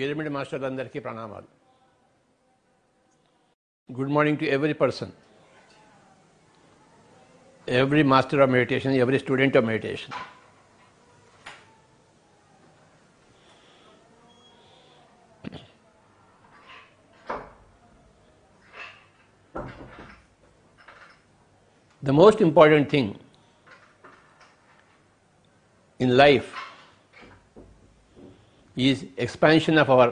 Pyramid మాస్టర్లందరికీ ప్రణామాలు good morning to every person every master of meditation every student of meditation The most important thing in life is expansion of our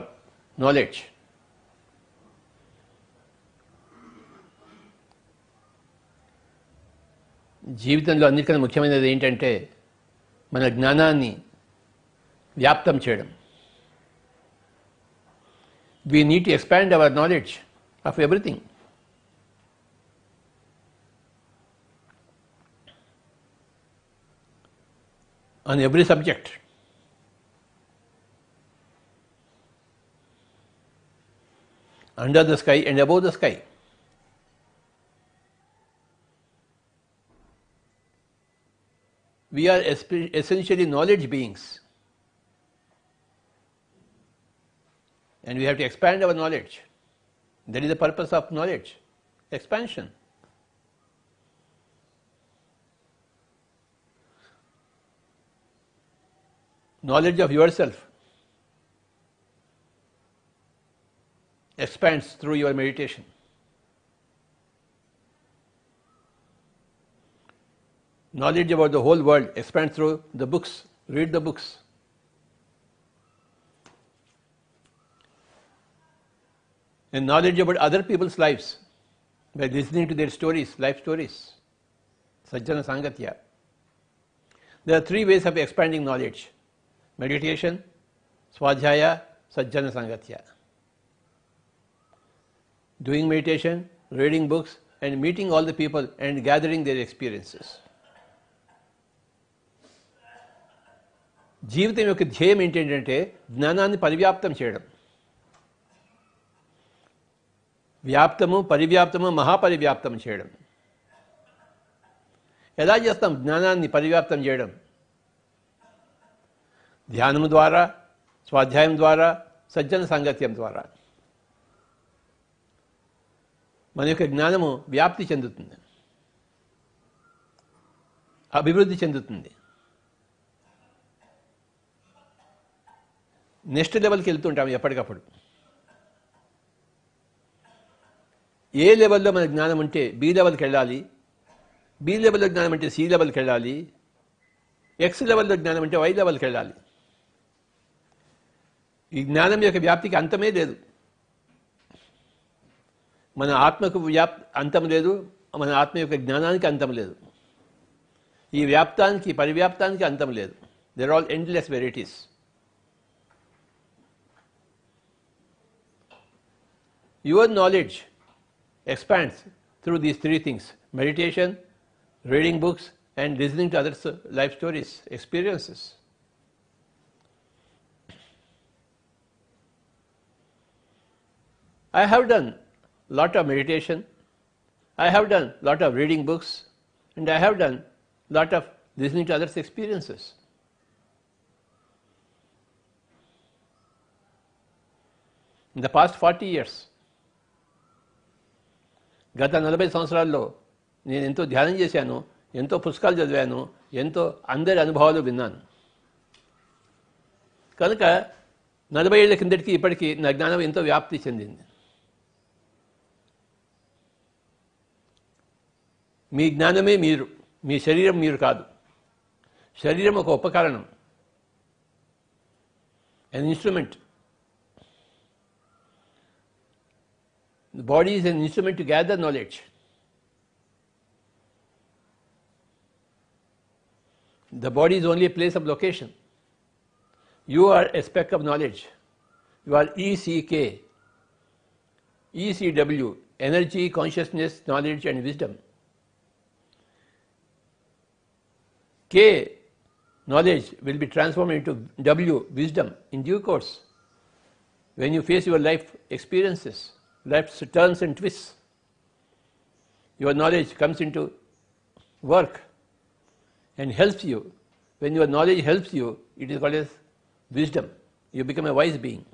knowledge. జీవితంలో అన్నిటికన్నా ముఖ్యమైనది ఏంటంటే మన జ్ఞానాన్ని వ్యాప్తం చేయడం. We need to expand our knowledge of everything on every subject Under the sky and above the sky. We are essentially knowledge beings. And we have to expand our knowledge. That is the purpose of knowledge expansion. knowledge of yourself expands through your meditation. Knowledge about the whole world expands through the books. Read the books. And knowledge about other people's lives by listening to their stories, life stories. Sajjana Sangatya. There are three ways of expanding knowledge meditation, swadhyaya, sajjana sangatya. Doing meditation, reading books, and meeting all the people and gathering their experiences. జీవితం యొక్క ధ్యేయం ఏంటంటే జ్ఞానాన్ని పరివ్యాప్తం చేయడం. వ్యాప్తము పరివ్యాప్తము మహాపరివ్యాప్తం చేయడం. ఎలా చేస్తాం? జ్ఞానాన్ని పరివ్యాప్తం చేయడం. ధ్యానము ద్వారా స్వాధ్యాయం ద్వారా సజ్జన సాంగత్యం ద్వారా. మన యొక్క జ్ఞానము వ్యాప్తి చెందుతుంది. అభివృద్ధి చెందుతుంది. నెక్స్ట్ లెవెల్కి వెళ్తుంటాము ఎప్పటికప్పుడు. ఏ లెవెల్లో మన జ్ఞానం ఉంటే బి లెవెల్కి వెళ్ళాలి బి లెవెల్లో జ్ఞానం అంటే సి లెవెల్కి వెళ్ళాలి ఎక్స్ లెవెల్లో జ్ఞానం అంటే వై లెవెల్కి వెళ్ళాలి. ఈ జ్ఞానం యొక్క వ్యాప్తికి అంతమే లేదు. మన ఆత్మకు వ్యాప్ అంతం లేదు మన ఆత్మ యొక్క జ్ఞానానికి అంతం లేదు. ఈ వ్యాప్తానికి పరివ్యాప్తానికి అంతం లేదు. There all endless varieties your knowledge expands through these three things meditation reading books and listening to others' life stories, experiences. I have done lot of meditation, I have done lot of reading books, and I have done lot of listening to others' experiences. In the past 40 years, గత నలభై సంవత్సరాల్లో నేను ఎంతో ధ్యానం చేశాను ఎంతో పుస్తకాలు చదివాను ఎంతో అందరి అనుభవాలు విన్నాను కనుక నలభై ఏళ్ళ కిందటికి ఇప్పటికీ నా జ్ఞానం ఎంతో వ్యాప్తి చెందింది మీ జ్ఞానమే మీరు మీ శరీరం మీరు కాదు శరీరం ఒక ఉపకరణం an instrument. The body is an instrument to gather knowledge. The body is only a place of location. You are a speck of knowledge. You are ECK, ECW, energy, consciousness, knowledge, and wisdom. K, knowledge, will be transformed into W, wisdom, in due course. When you face your life experiences, life's turns and twists, your knowledge comes into work and helps you. When your knowledge helps you, it is called as wisdom. You become a wise being.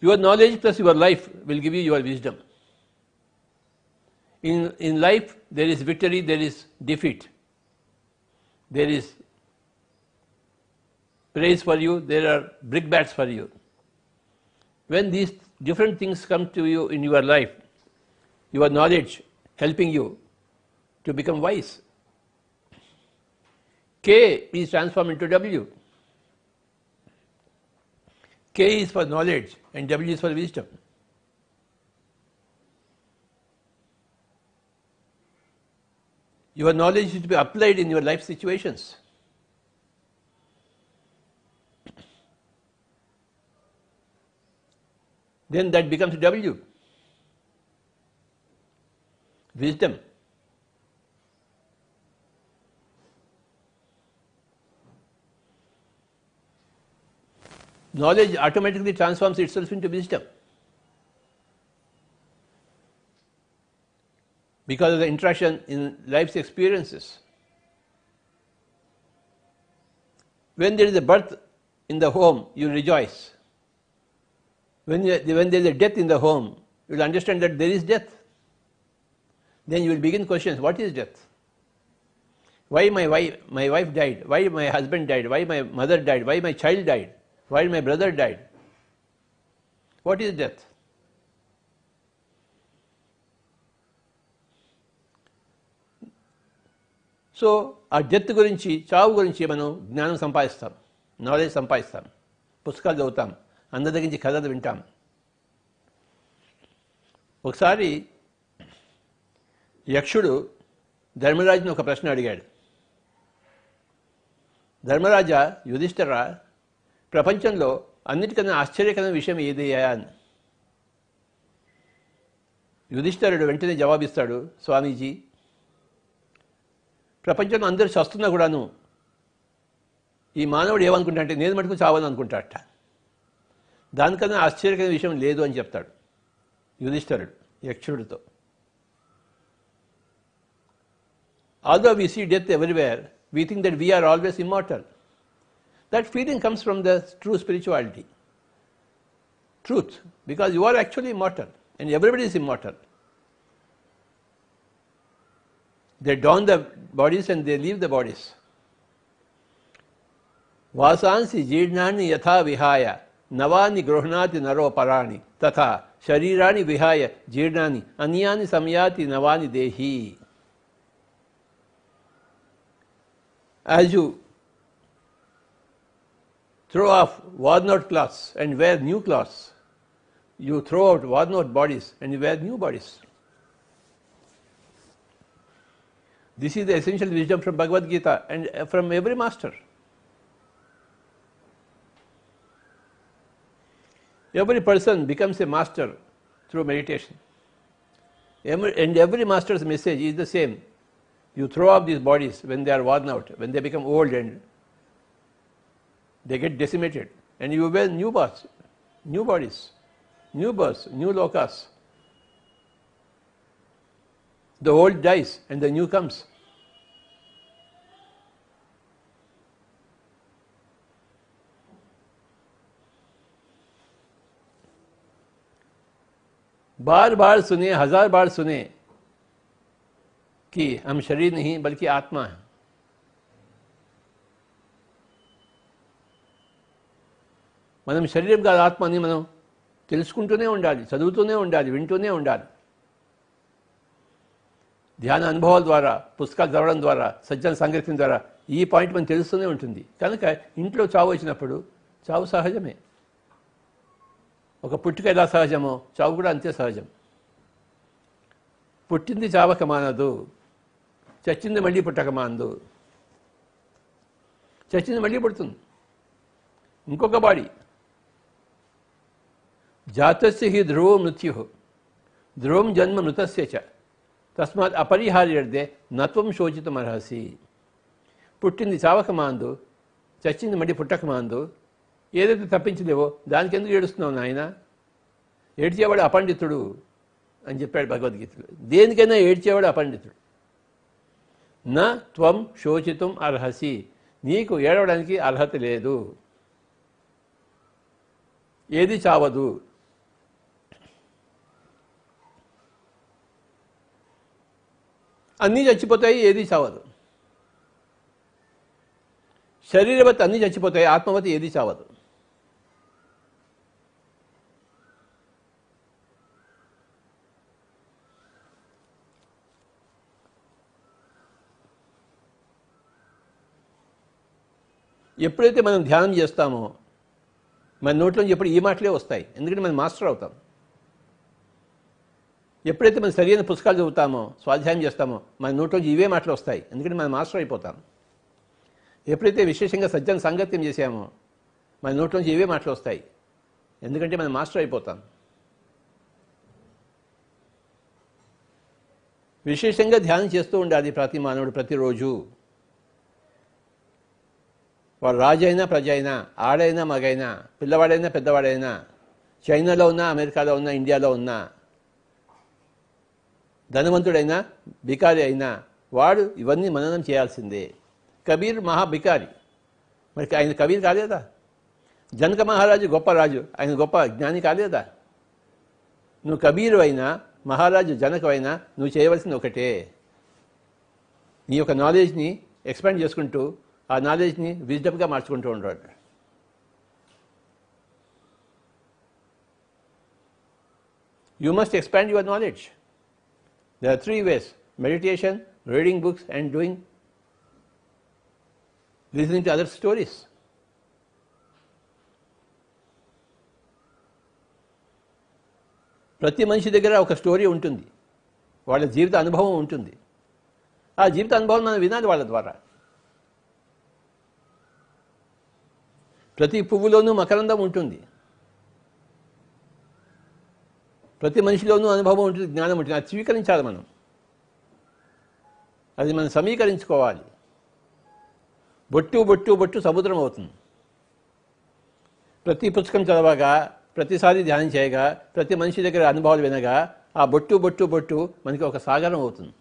Your knowledge plus your life will give you your wisdom. In, in life, there is victory, there is defeat. There is praise for you, there are brickbats for you. When these different things come to you in your life, your knowledge helping you to become wise. K is transformed into W. K is for knowledge and W is for wisdom. Your knowledge is to be applied in your life situations. Then that becomes W. Wisdom. Knowledge automatically transforms itself into wisdom. Because of the interaction in life's experiences. When there is a birth in the home, you rejoice. When, you, when there is a death in the home, you will understand that there is death. Then you will begin questions what is death? Why my wife, my wife died? Why my husband died? Why my mother died? Why my child died? Why my brother died? What is death? So ఆ death గురించి చావు గురించి మనం జ్ఞానం సంపాదిస్తాం knowledge సంపాదిస్తాం పుస్తకాలు చదువుతాం అందరి దగ్గర నుంచి కథలు వింటాం. ఒకసారి యక్షుడు ధర్మరాజుని ఒక ప్రశ్న అడిగాడు. ధర్మరాజా యుధిష్ఠర ప్రపంచంలో అన్నిటికన్నా ఆశ్చర్యకరమైన విషయం ఏది అని. యుధిష్ఠరుడు వెంటనే జవాబిస్తాడు స్వామీజీ ప్రపంచంలో అందరు చస్తున్నా కూడాను ఈ మానవుడు ఏమనుకుంటా అంటే నేను మటుకు చావని అనుకుంటాడట. దానికన్నా ఆశ్చర్యకరమైన విషయం లేదు అని చెప్తాడు యుధిష్ఠరుడు యక్షుడితో. Although we see death everywhere we think that we are always immortal that feeling comes from the true spirituality truth because you are actually immortal and everybody is immortal They don the bodies and they leave the bodies. वासांसि जीर्णानि यथा vihaya, navani grohnati naroparani, tatha, sharirani vihaya, जीर्णानि aniyani samyati navani dehi. as you throw off worn out clothes and wear new clothes you throw out worn out bodies and you wear new bodies This is the essential wisdom from Bhagavad Gita and uh, from every master. Every person becomes a master through meditation. Every- And every master's message is the same. You throw off these bodies when they are worn out, when they become old and they get decimated, and you wear new bodies, new bodies, new births, new lokas. The old dies and the new comes. बार बार सुने हजार बार सुने कि हम शरीर नहीं बल्कि आत्मा है మనం శరీరం కాదు ఆత్మ అని మనం తెలుసుకుంటూనే ఉండాలి చదువుతూనే ఉండాలి వింటూనే ఉండాలి ధ్యాన అనుభవాల ద్వారా పుస్తకాలు చదవడం ద్వారా సజ్జన సంగతి ద్వారా ఈ పాయింట్ మనం తెలుస్తూనే ఉంటుంది కనుక ఇంట్లో చావు వచ్చినప్పుడు చావు సహజమే ఒక పుట్టుక ఎలా సహజమో చావు కూడా అంతే సహజం. పుట్టింది చావక మానదు చచ్చింది మళ్ళీ పుట్టక మానదు. చచ్చింది మళ్ళీ పుడుతుంది. ఇంకొక బాడీ. జాతస్య హి ధ్రువం మృత్యు. ధ్రువం జన్మ మృతస్య చ. తస్మాత్ అపరిహార్యర్థే నత్వం శోచితం అర్హసి పుట్టింది చావక మాందు చచ్చింది మళ్ళీ పుట్టక మాందు ఏదైతే తప్పించలేవో దానికి ఎందుకు ఏడుస్తున్నావు నాయన? ఏడ్చేవాడు అపండితుడు అని చెప్పాడు భగవద్గీతలో. దేనికైనా ఏడ్చేవాడు అపండితుడు. నా త్వం శోచితం అర్హసి. నీకు ఏడవడానికి అర్హత లేదు. ఏది చావదు. అన్నీ చచ్చిపోతాయి ఏది చావదు. శరీరవతి అన్నీ చచ్చిపోతాయి ఆత్మవతి ఏది చావదు. ఎప్పుడైతే మనం ధ్యానం చేస్తామో మన నోట్లోంచి ఎప్పుడు ఈ మాటలే వస్తాయి. ఎందుకంటే మనం మాస్టర్ అవుతాం. ఎప్పుడైతే మనం సరైన పుస్తకాలు చదువుతామో స్వాధ్యాయం చేస్తామో మన నోట్లోంచి ఇవే మాటలు వస్తాయి. ఎందుకంటే మనం మాస్టర్ అయిపోతాం. ఎప్పుడైతే విశేషంగా సజ్జన సాంగత్యం చేసామో మన నోట్లోంచి ఇవే మాటలు వస్తాయి. ఎందుకంటే మనం మాస్టర్ అయిపోతాం. విశేషంగా ధ్యానం చేస్తూ ఉండాలి ప్రతి మానవుడు ప్రతిరోజు. వాడు రాజు అయినా ప్రజ అయినా ఆడైనా మగైనా పిల్లవాడైనా పెద్దవాడైనా చైనాలో ఉన్నా అమెరికాలో ఉన్నా ఇండియాలో ఉన్నా ధనవంతుడైనా బికారి అయినా వాడు ఇవన్నీ మననం చేయాల్సిందే. కబీర్ మహా బికారి మరి ఆయన కబీర్ కాలేదా? జనక మహారాజు గొప్ప రాజు. ఆయన గొప్ప జ్ఞాని కాలేదా? నువ్వు కబీరు అయినా మహారాజు జనకమైనా నువ్వు చేయవలసింది ఒకటే. నీ యొక్క నాలెడ్జ్ని ఎక్స్పాండ్ చేసుకుంటూ ఆ నాలెడ్జ్ని విజ్డమ్గా మార్చుకుంటూ ఉంటాడు you must expand your knowledge There are three ways meditation reading books and doing listening to other stories ప్రతి మనిషి దగ్గర ఒక స్టోరీ ఉంటుంది. వాళ్ళ జీవిత అనుభవం ఉంటుంది. ఆ జీవిత అనుభవం మనం వినాలి వాళ్ళ ద్వారా. ప్రతి పువ్వులోనూ మకరందం ఉంటుంది. ప్రతి మనిషిలోనూ అనుభవం ఉంటుంది జ్ఞానం ఉంటుంది. అది స్వీకరించాలి మనం. అది మనం సమీకరించుకోవాలి. బొట్టు బొట్టు బొట్టు సముద్రం అవుతుంది. ప్రతి పుస్తకం చదవగా ప్రతిసారి ధ్యానం చేయగా ప్రతి మనిషి దగ్గర అనుభవాలు వినగా ఆ బొట్టు బొట్టు బొట్టు మనకి ఒక సాగరం అవుతుంది.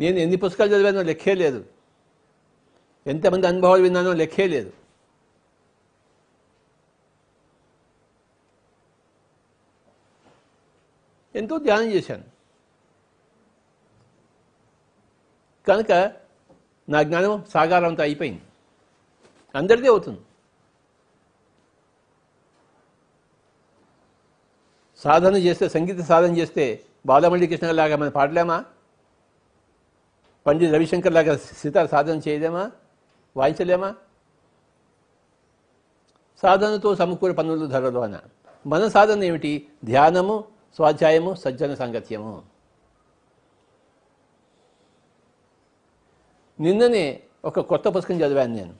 నేను ఎన్ని పుస్తకాలు చదివానో లెక్కే లేదు. ఎంతమంది అనుభవాలు విన్నానో లెక్కే లేదు. ఎంతో ధ్యానం చేశాను. కనుక నా జ్ఞానం సాగారంతా అయిపోయింది. అందరిదే అవుతుంది. సాధన చేస్తే సంగీత సాధన చేస్తే బాలమల్లి కృష్ణ లాగా మనం పాడలేమా? పండిత్ రవిశంకర్ లాగా సితార్ సాధన చేయలేమా? వాయించలేమా? సాధనతో సమకూర పనులు ధరలు అన మన సాధన ఏమిటి? ధ్యానము స్వాధ్యాయము సజ్జన సాంగత్యము. నిన్ననే ఒక కొత్త పుస్తకం చదివాను నేను.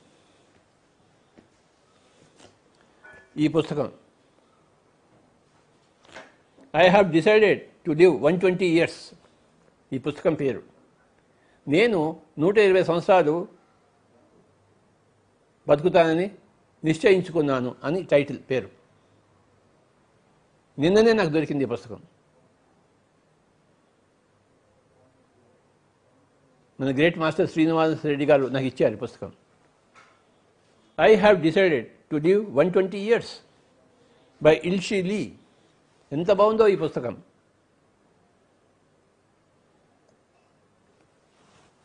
ఈ పుస్తకం. I have decided to live one twenty years ఈ పుస్తకం పేరు. నేను నూట ఇరవై సంవత్సరాలు బతుకుతానని నిశ్చయించుకున్నాను అని టైటిల్ పేరు. నిన్ననే నాకు దొరికింది ఈ పుస్తకం. మన గ్రేట్ మాస్టర్ శ్రీనివాస రెడ్డి గారు నాకు ఇచ్చారు పుస్తకం. I have decided to live one twenty years by Ilchi Lee ఎంత బాగుందో ఈ పుస్తకం.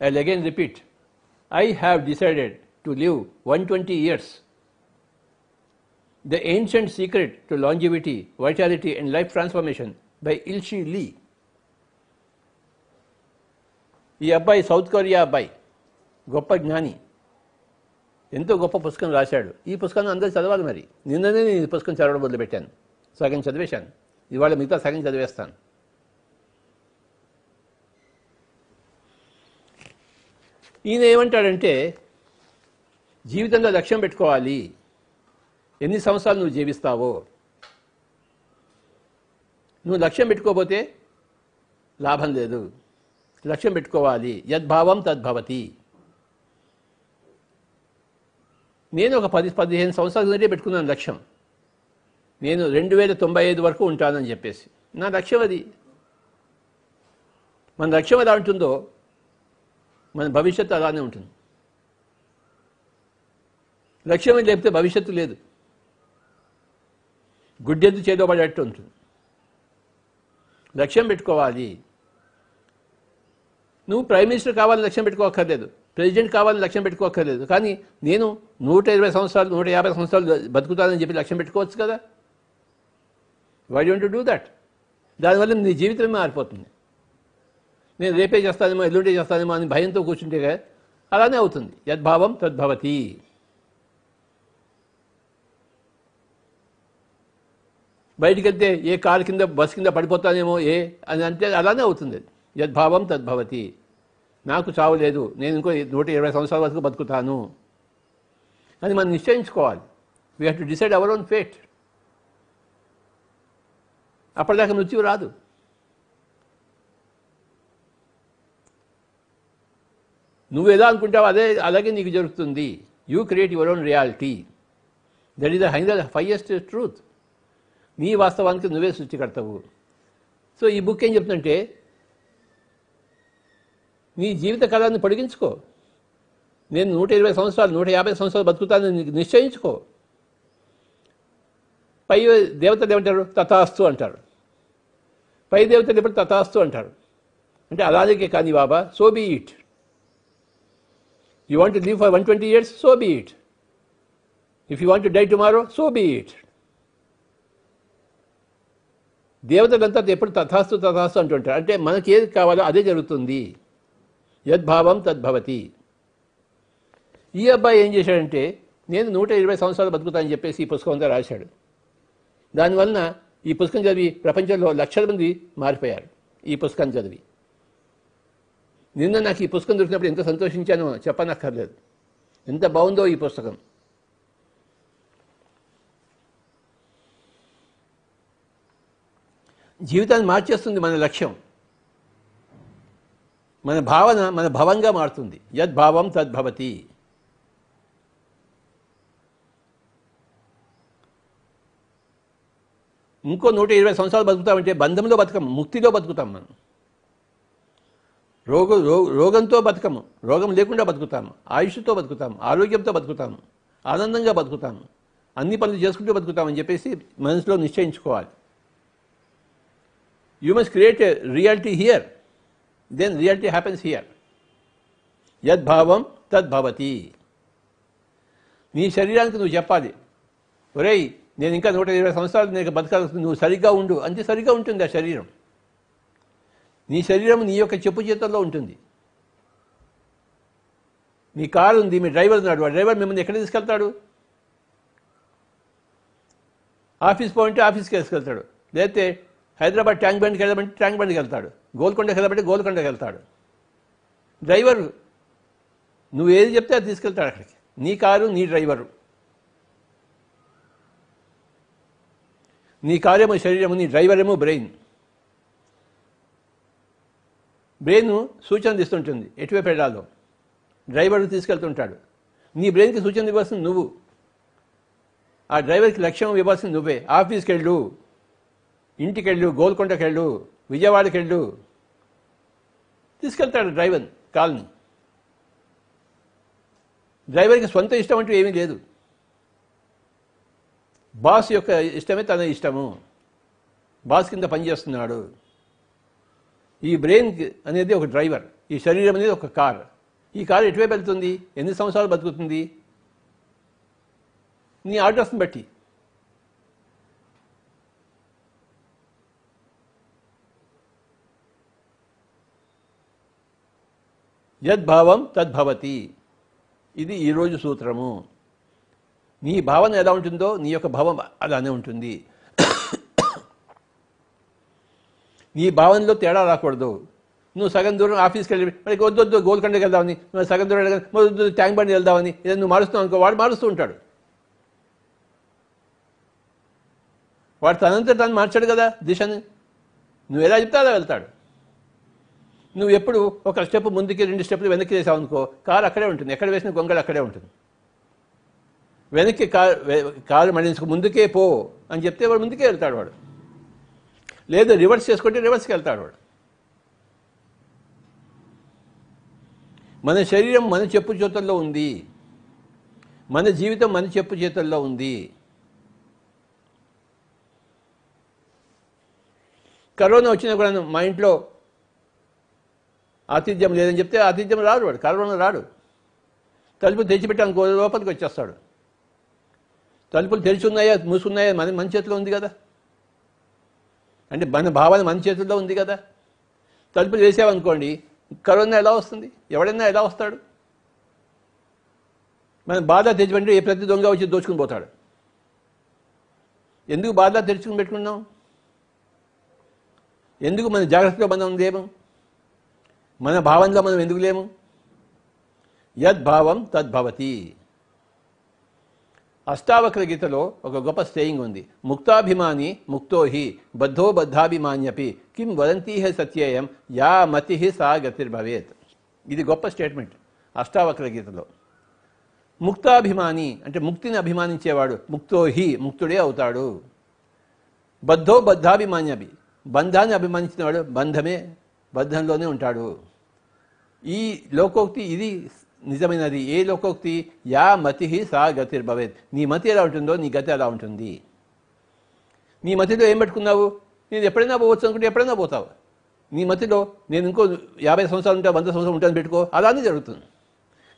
I'll again repeat. I have decided to live 120 years. The ancient secret to longevity, vitality, and life transformation by Ilshi Lee. ఈ అబ్బాయి south Korea అబ్బాయి గొప్ప జ్ఞాని ఎంతో గొప్ప పుస్తకం రాశాడు ఈ పుస్తకాన్ని అందరూ చదవాలి మరి నిన్ననే నేను ఈ పుస్తకం చదవడం మొదలుపెట్టాను సగం చదివేశాను ఇవాళ మిగతా సగం చదివేస్తాను ఈయన ఏమంటాడంటే జీవితంలో లక్ష్యం పెట్టుకోవాలి. ఎన్ని సంవత్సరాలు నువ్వు జీవిస్తావో? నువ్వు లక్ష్యం పెట్టుకోపోతే లాభం లేదు. లక్ష్యం పెట్టుకోవాలి. యద్భావం తద్భవతి నేను ఒక పది పదిహేను సంవత్సరాల నుండి పెట్టుకున్నాను లక్ష్యం. నేను రెండు వేల తొంభై ఐదు వరకు ఉంటానని చెప్పేసి. నా లక్ష్యం అది. మన లక్ష్యం ఎలా ఉంటుందో మన భవిష్యత్తు అలానే ఉంటుంది. లక్ష్యం లేకపోతే భవిష్యత్తు లేదు. గుడ్డెద్దు చేదో ఉంటుంది. లక్ష్యం పెట్టుకోవాలి. నువ్వు ప్రైమ్ మినిస్టర్ కావాలని లక్ష్యం పెట్టుకోక్కర్లేదు. ప్రెసిడెంట్ కావాలని లక్ష్యం పెట్టుకోక్కర్లేదు. కానీ నేను నూట ఇరవై సంవత్సరాలు నూట యాభై సంవత్సరాలు బతుకుతానని చెప్పి లక్ష్యం పెట్టుకోవచ్చు కదా? వై డోంట్ డూ దట్ దానివల్ల నీ జీవితమే మారిపోతుంది. నేను రేపే చేస్తానేమో ఎల్లుండే చేస్తానేమో అని భయంతో కూర్చుంటే అలానే అవుతుంది. యద్భావం తద్భవతి బయటికి వెళ్తే ఏ కారు కింద బస్ కింద పడిపోతానేమో ఏ అని అంటే అలానే అవుతుంది. యద్భావం తద్భవతి నాకు చావు లేదు నేను ఇంకో నూట ఇరవై సంవత్సరాల వరకు బతుకుతాను. అని మనం నిశ్చయించుకోవాలి. We have to decide our own fate అప్పటిదాకా మృత్యు రాదు. నువ్వు ఎలా అనుకుంటావు అదే అలాగే నీకు జరుగుతుంది. You create your own reality that is the high highest truth నీ వాస్తవానికి నువ్వే సృష్టికర్తవు. సో ఈ బుక్ ఏం చెప్తుందంటే నీ జీవిత కాలాన్ని పొడిగించుకో. నేను నూట ఇరవై సంవత్సరాలు నూట యాభై సంవత్సరాలు బతుకుతానని నిశ్చయించుకో. పై దేవతలు ఏమంటారు? తథాస్తు అంటారు. పై దేవతలు ఎప్పుడు తథాస్తు అంటారు? అంటే అలాగే కానీ బాబా so be it you want live for one twenty years so be it if you want die tomorrow so be it దేవతలంతా ఎప్పుడు తథాస్తు తథాస్తు అంటుంటారు. అంటే మనకి ఏది కావాలో అదే జరుగుతుంది. యద్భావం తద్భవతి. ఈ అబ్బాయి ఏం చేశాడంటే నేను నూట ఇరవై సంవత్సరాలు బతుకుతానని చెప్పేసి ఈ పుస్తకం అంతా రాశాడు. దానివలన ఈ పుస్తకం చదివి ప్రపంచంలో లక్షల మంది మారిపోయారు. ఈ పుస్తకం చదివి. నిన్న నాకు ఈ పుస్తకం దొరికినప్పుడు ఎంత సంతోషించానో చెప్పనక్కర్లేదు ఎంత బాగుందో ఈ పుస్తకం. జీవితాన్ని మార్చేస్తుంది మన లక్ష్యం. మన భావన మన భవంగా మారుతుంది. యద్భావం తద్భవతి ఇంకో నూట ఇరవై సంవత్సరాలు బతుకుతామంటే బంధంలో బతుకం ముక్తిలో బతుకుతాం మనం. రోగ రో- రోగంతో బతకము. రోగం లేకుండా బతుకుతాము. ఆయుష్తో బతుకుతాము. ఆరోగ్యంతో బతుకుతాము. ఆనందంగా బతుకుతాము. అన్ని పనులు చేసుకుంటూ బతుకుతామని చెప్పేసి మనసులో నిశ్చయించుకోవాలి. You must create a reality here then reality happens here యద్భావం తద్భవతి. నీ శరీరానికి నువ్వు చెప్పాలి. ఒరేయ్ నేను ఇంకా నూట ఇరవై సంవత్సరాలు నీకు బతకాల్సి నువ్వు సరిగ్గా ఉండు. అంతే సరిగ్గా ఉంటుంది ఆ శరీరం. నీ శరీరం నీ యొక్క చెప్పు చేతుల్లో ఉంటుంది. మీ కారు ఉంది మీ డ్రైవర్ ఉన్నాడు ఆ డ్రైవర్ మిమ్మల్ని ఎక్కడ తీసుకెళ్తాడు? ఆఫీస్ పోయింటే ఆఫీస్కి తీసుకెళ్తాడు. లేకపోతే హైదరాబాద్ ట్యాంక్ బండ్కి వెళ్ళమంటే ట్యాంక్ బండ్కి వెళ్తాడు. గోల్కొండకి వెళ్ళమంటే గోల్కొండకి వెళ్తాడు. డ్రైవర్ నువ్వు ఏది చెప్తే అది తీసుకెళ్తాడు అక్కడికి. నీ కారు నీ డ్రైవరు. నీ కారేమో శరీరము నీ డ్రైవర్ ఏమో బ్రెయిన్. బ్రెయిన్ సూచనలు ఇస్తుంటుంది ఎటువైపు వెళ్ళాలో. డ్రైవర్ను తీసుకెళ్తుంటాడు. నీ బ్రెయిన్కి సూచన ఇవ్వాల్సింది నువ్వు. ఆ డ్రైవర్కి లక్ష్యం ఇవ్వాల్సింది నువ్వే. ఆఫీస్కి వెళ్ళు ఇంటికి వెళ్ళు గోల్కొండకి వెళ్ళు విజయవాడకి వెళ్ళు తీసుకెళ్తాడు డ్రైవర్ కాల్ని. డ్రైవర్కి సొంత ఇష్టం అంటూ ఏమీ లేదు. బాస్ యొక్క ఇష్టమే తన ఇష్టము. బాస్ కింద పనిచేస్తున్నాడు. ఈ బ్రెయిన్ అనేది ఒక డ్రైవర్ ఈ శరీరం అనేది ఒక కార్. ఈ కారు ఎటువైపు వెళ్తుంది? ఎన్ని సంవత్సరాలు బతుకుతుంది? నీ ఆర్డర్స్ని బట్టి. యద్భావం తద్భవతి ఇది ఈరోజు సూత్రము. నీ భావన ఎలా ఉంటుందో నీ యొక్క భావం అలానే ఉంటుంది. నీ భావనలో తేడా రాకూడదు. నువ్వు సగం దూరం ఆఫీస్కి వెళ్ళి మరి వద్దు వద్దు గోల్కొండకి వెళ్దామని సగం దూరం వద్దు ట్యాంక్ బండి వెళ్దామని ఏదో నువ్వు మారుస్తున్నావు అనుకో వాడు మారుస్తూ ఉంటాడు. వాడు తనంతా తను మార్చాడు కదా దిశని. నువ్వు ఎలా చెప్తే అలా వెళ్తాడు. నువ్వు ఎప్పుడు ఒక స్టెప్ ముందుకి రెండు స్టెప్లు వెనక్కి వేసావు అనుకో కారు అక్కడే ఉంటుంది. ఎక్కడ వేసిన గొంగళి అక్కడే ఉంటుంది. వెనక్కి కారు కారు మళ్ళీ ముందుకే పో అని చెప్తే వాడు ముందుకే వెళ్తాడు వాడు. లేదు రివర్స్ చేసుకుంటే రివర్స్కి వెళ్తాడు వాడు. మన శరీరం మన చెప్పు చేతుల్లో ఉంది. మన జీవితం మన చెప్పు చేతుల్లో ఉంది. కరోనా వచ్చినా కూడా మా ఇంట్లో ఆతిథ్యం లేదని చెప్తే ఆతిథ్యం రాడు వాడు కరోనా రాడు. తలుపులు తెచ్చిపెట్టాను లోపలికి వచ్చేస్తాడు. తలుపులు తెరిచి ఉన్నాయా మూసుకున్నాయా మన మన చేతిలో ఉంది కదా. అంటే మన భావాలు మన చేతుల్లో ఉంది కదా. తలుపులు వేసామనుకోండి కరోనా ఎలా వస్తుంది? ఎవడైనా ఎలా వస్తాడు? మన బాధ తెచ్చిపెట్టి ఏ ప్రతి దొంగ వచ్చి దోచుకుని పోతాడు. ఎందుకు బాధ తెరుచుకుని పెట్టుకున్నాం? ఎందుకు మన జాగ్రత్తలో మనం లేము? మన భావంలో మనం ఎందుకు లేము? యద్భావం తద్భవతి. అష్టావక్ర గీతలో ఒక గొప్ప స్టేయింగ్ ఉంది. ముక్తాభిమాని ముక్తోహి బద్ధో బద్ధాభిమాన్యపి కిం వదంతీహ సత్యేయం యా మతి సా గతిర్భవేత్. ఇది గొప్ప స్టేట్మెంట్ అష్టావక్ర గీతలో. ముక్తాభిమాని అంటే ముక్తిని అభిమానించేవాడు ముక్తోహి ముక్తుడే అవుతాడు. బద్ధో బద్ధాభిమాన్యపి బంధాన్ని అభిమానించినవాడు బంధమే బంధంలోనే ఉంటాడు. ఈ లోకోక్తి ఇది నిజమైనది. ఏ లోకోక్తి? యా మతి సా గతిర్భవేత్. నీ మతి ఎలా ఉంటుందో నీ గతి ఎలా ఉంటుంది. నీ మతిలో ఏం పెట్టుకున్నావు? నేను ఎప్పుడైనా పోవచ్చు అనుకుంటే ఎప్పుడైనా పోతావు. నీ మతిలో నేను ఇంకో యాభై సంవత్సరాలు ఉంటా వంద సంవత్సరాలు ఉంటాను పెట్టుకో అలానే జరుగుతుంది.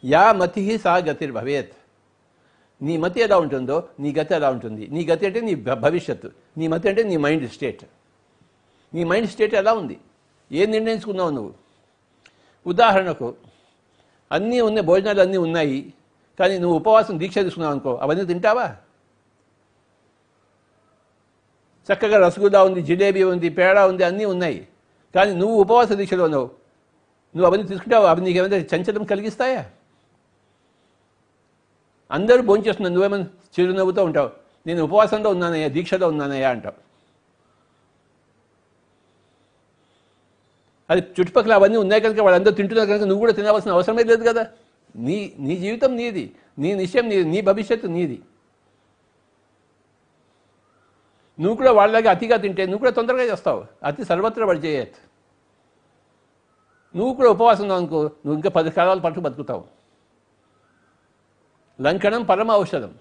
యా మతి సా గతిర్భవేత్. నీ మతి ఎలా ఉంటుందో నీ గతి ఎలా ఉంటుంది. నీ గతి అంటే నీ భవిష్యత్తు. నీ మతి అంటే నీ మైండ్ స్టేట్. నీ మైండ్ స్టేట్ ఎలా ఉంది? ఏం నిర్ణయించుకున్నావు నువ్వు? ఉదాహరణకు అన్నీ ఉన్నాయి భోజనాలు అన్నీ ఉన్నాయి. కానీ నువ్వు ఉపవాసం దీక్ష తీసుకున్నావు అనుకో అవన్నీ తింటావా? చక్కగా రసగుల్లా ఉంది జిలేబీ ఉంది పేడ ఉంది అన్నీ ఉన్నాయి. కానీ నువ్వు ఉపవాస దీక్షలో ఉన్నావు. నువ్వు అవన్నీ తీసుకుంటావు అవి నీకు ఏమైనా చంచలం కలిగిస్తాయా? అందరూ భోంచేస్తున్నారు నువ్వేమైనా చిరునవ్వుతో ఉంటావు. నేను ఉపవాసంలో ఉన్నానయ్యా దీక్షలో ఉన్నానయ్యా అంటావు. అది చుట్టుపక్కల అవన్నీ ఉన్నాయి కనుక వాళ్ళందరూ తింటున్నారు కనుక నువ్వు కూడా తినవలసిన అవసరమే లేదు కదా. నీ నీ జీవితం నీది. నీ నిశ్చయం నీది. నీ భవిష్యత్తు నీది. నువ్వు కూడా వాళ్ళకి అతిగా తింటే నువ్వు కూడా తొందరగా చేస్తావు. అతి సర్వత్ర వాడు చేయత్ నువ్వు కూడా ఉపవాసం ఉన్నావు అనుకో నువ్వు ఇంకా పది కాలాల పాటు బతుకుతావు. లంకణం పరమ ఔషధం.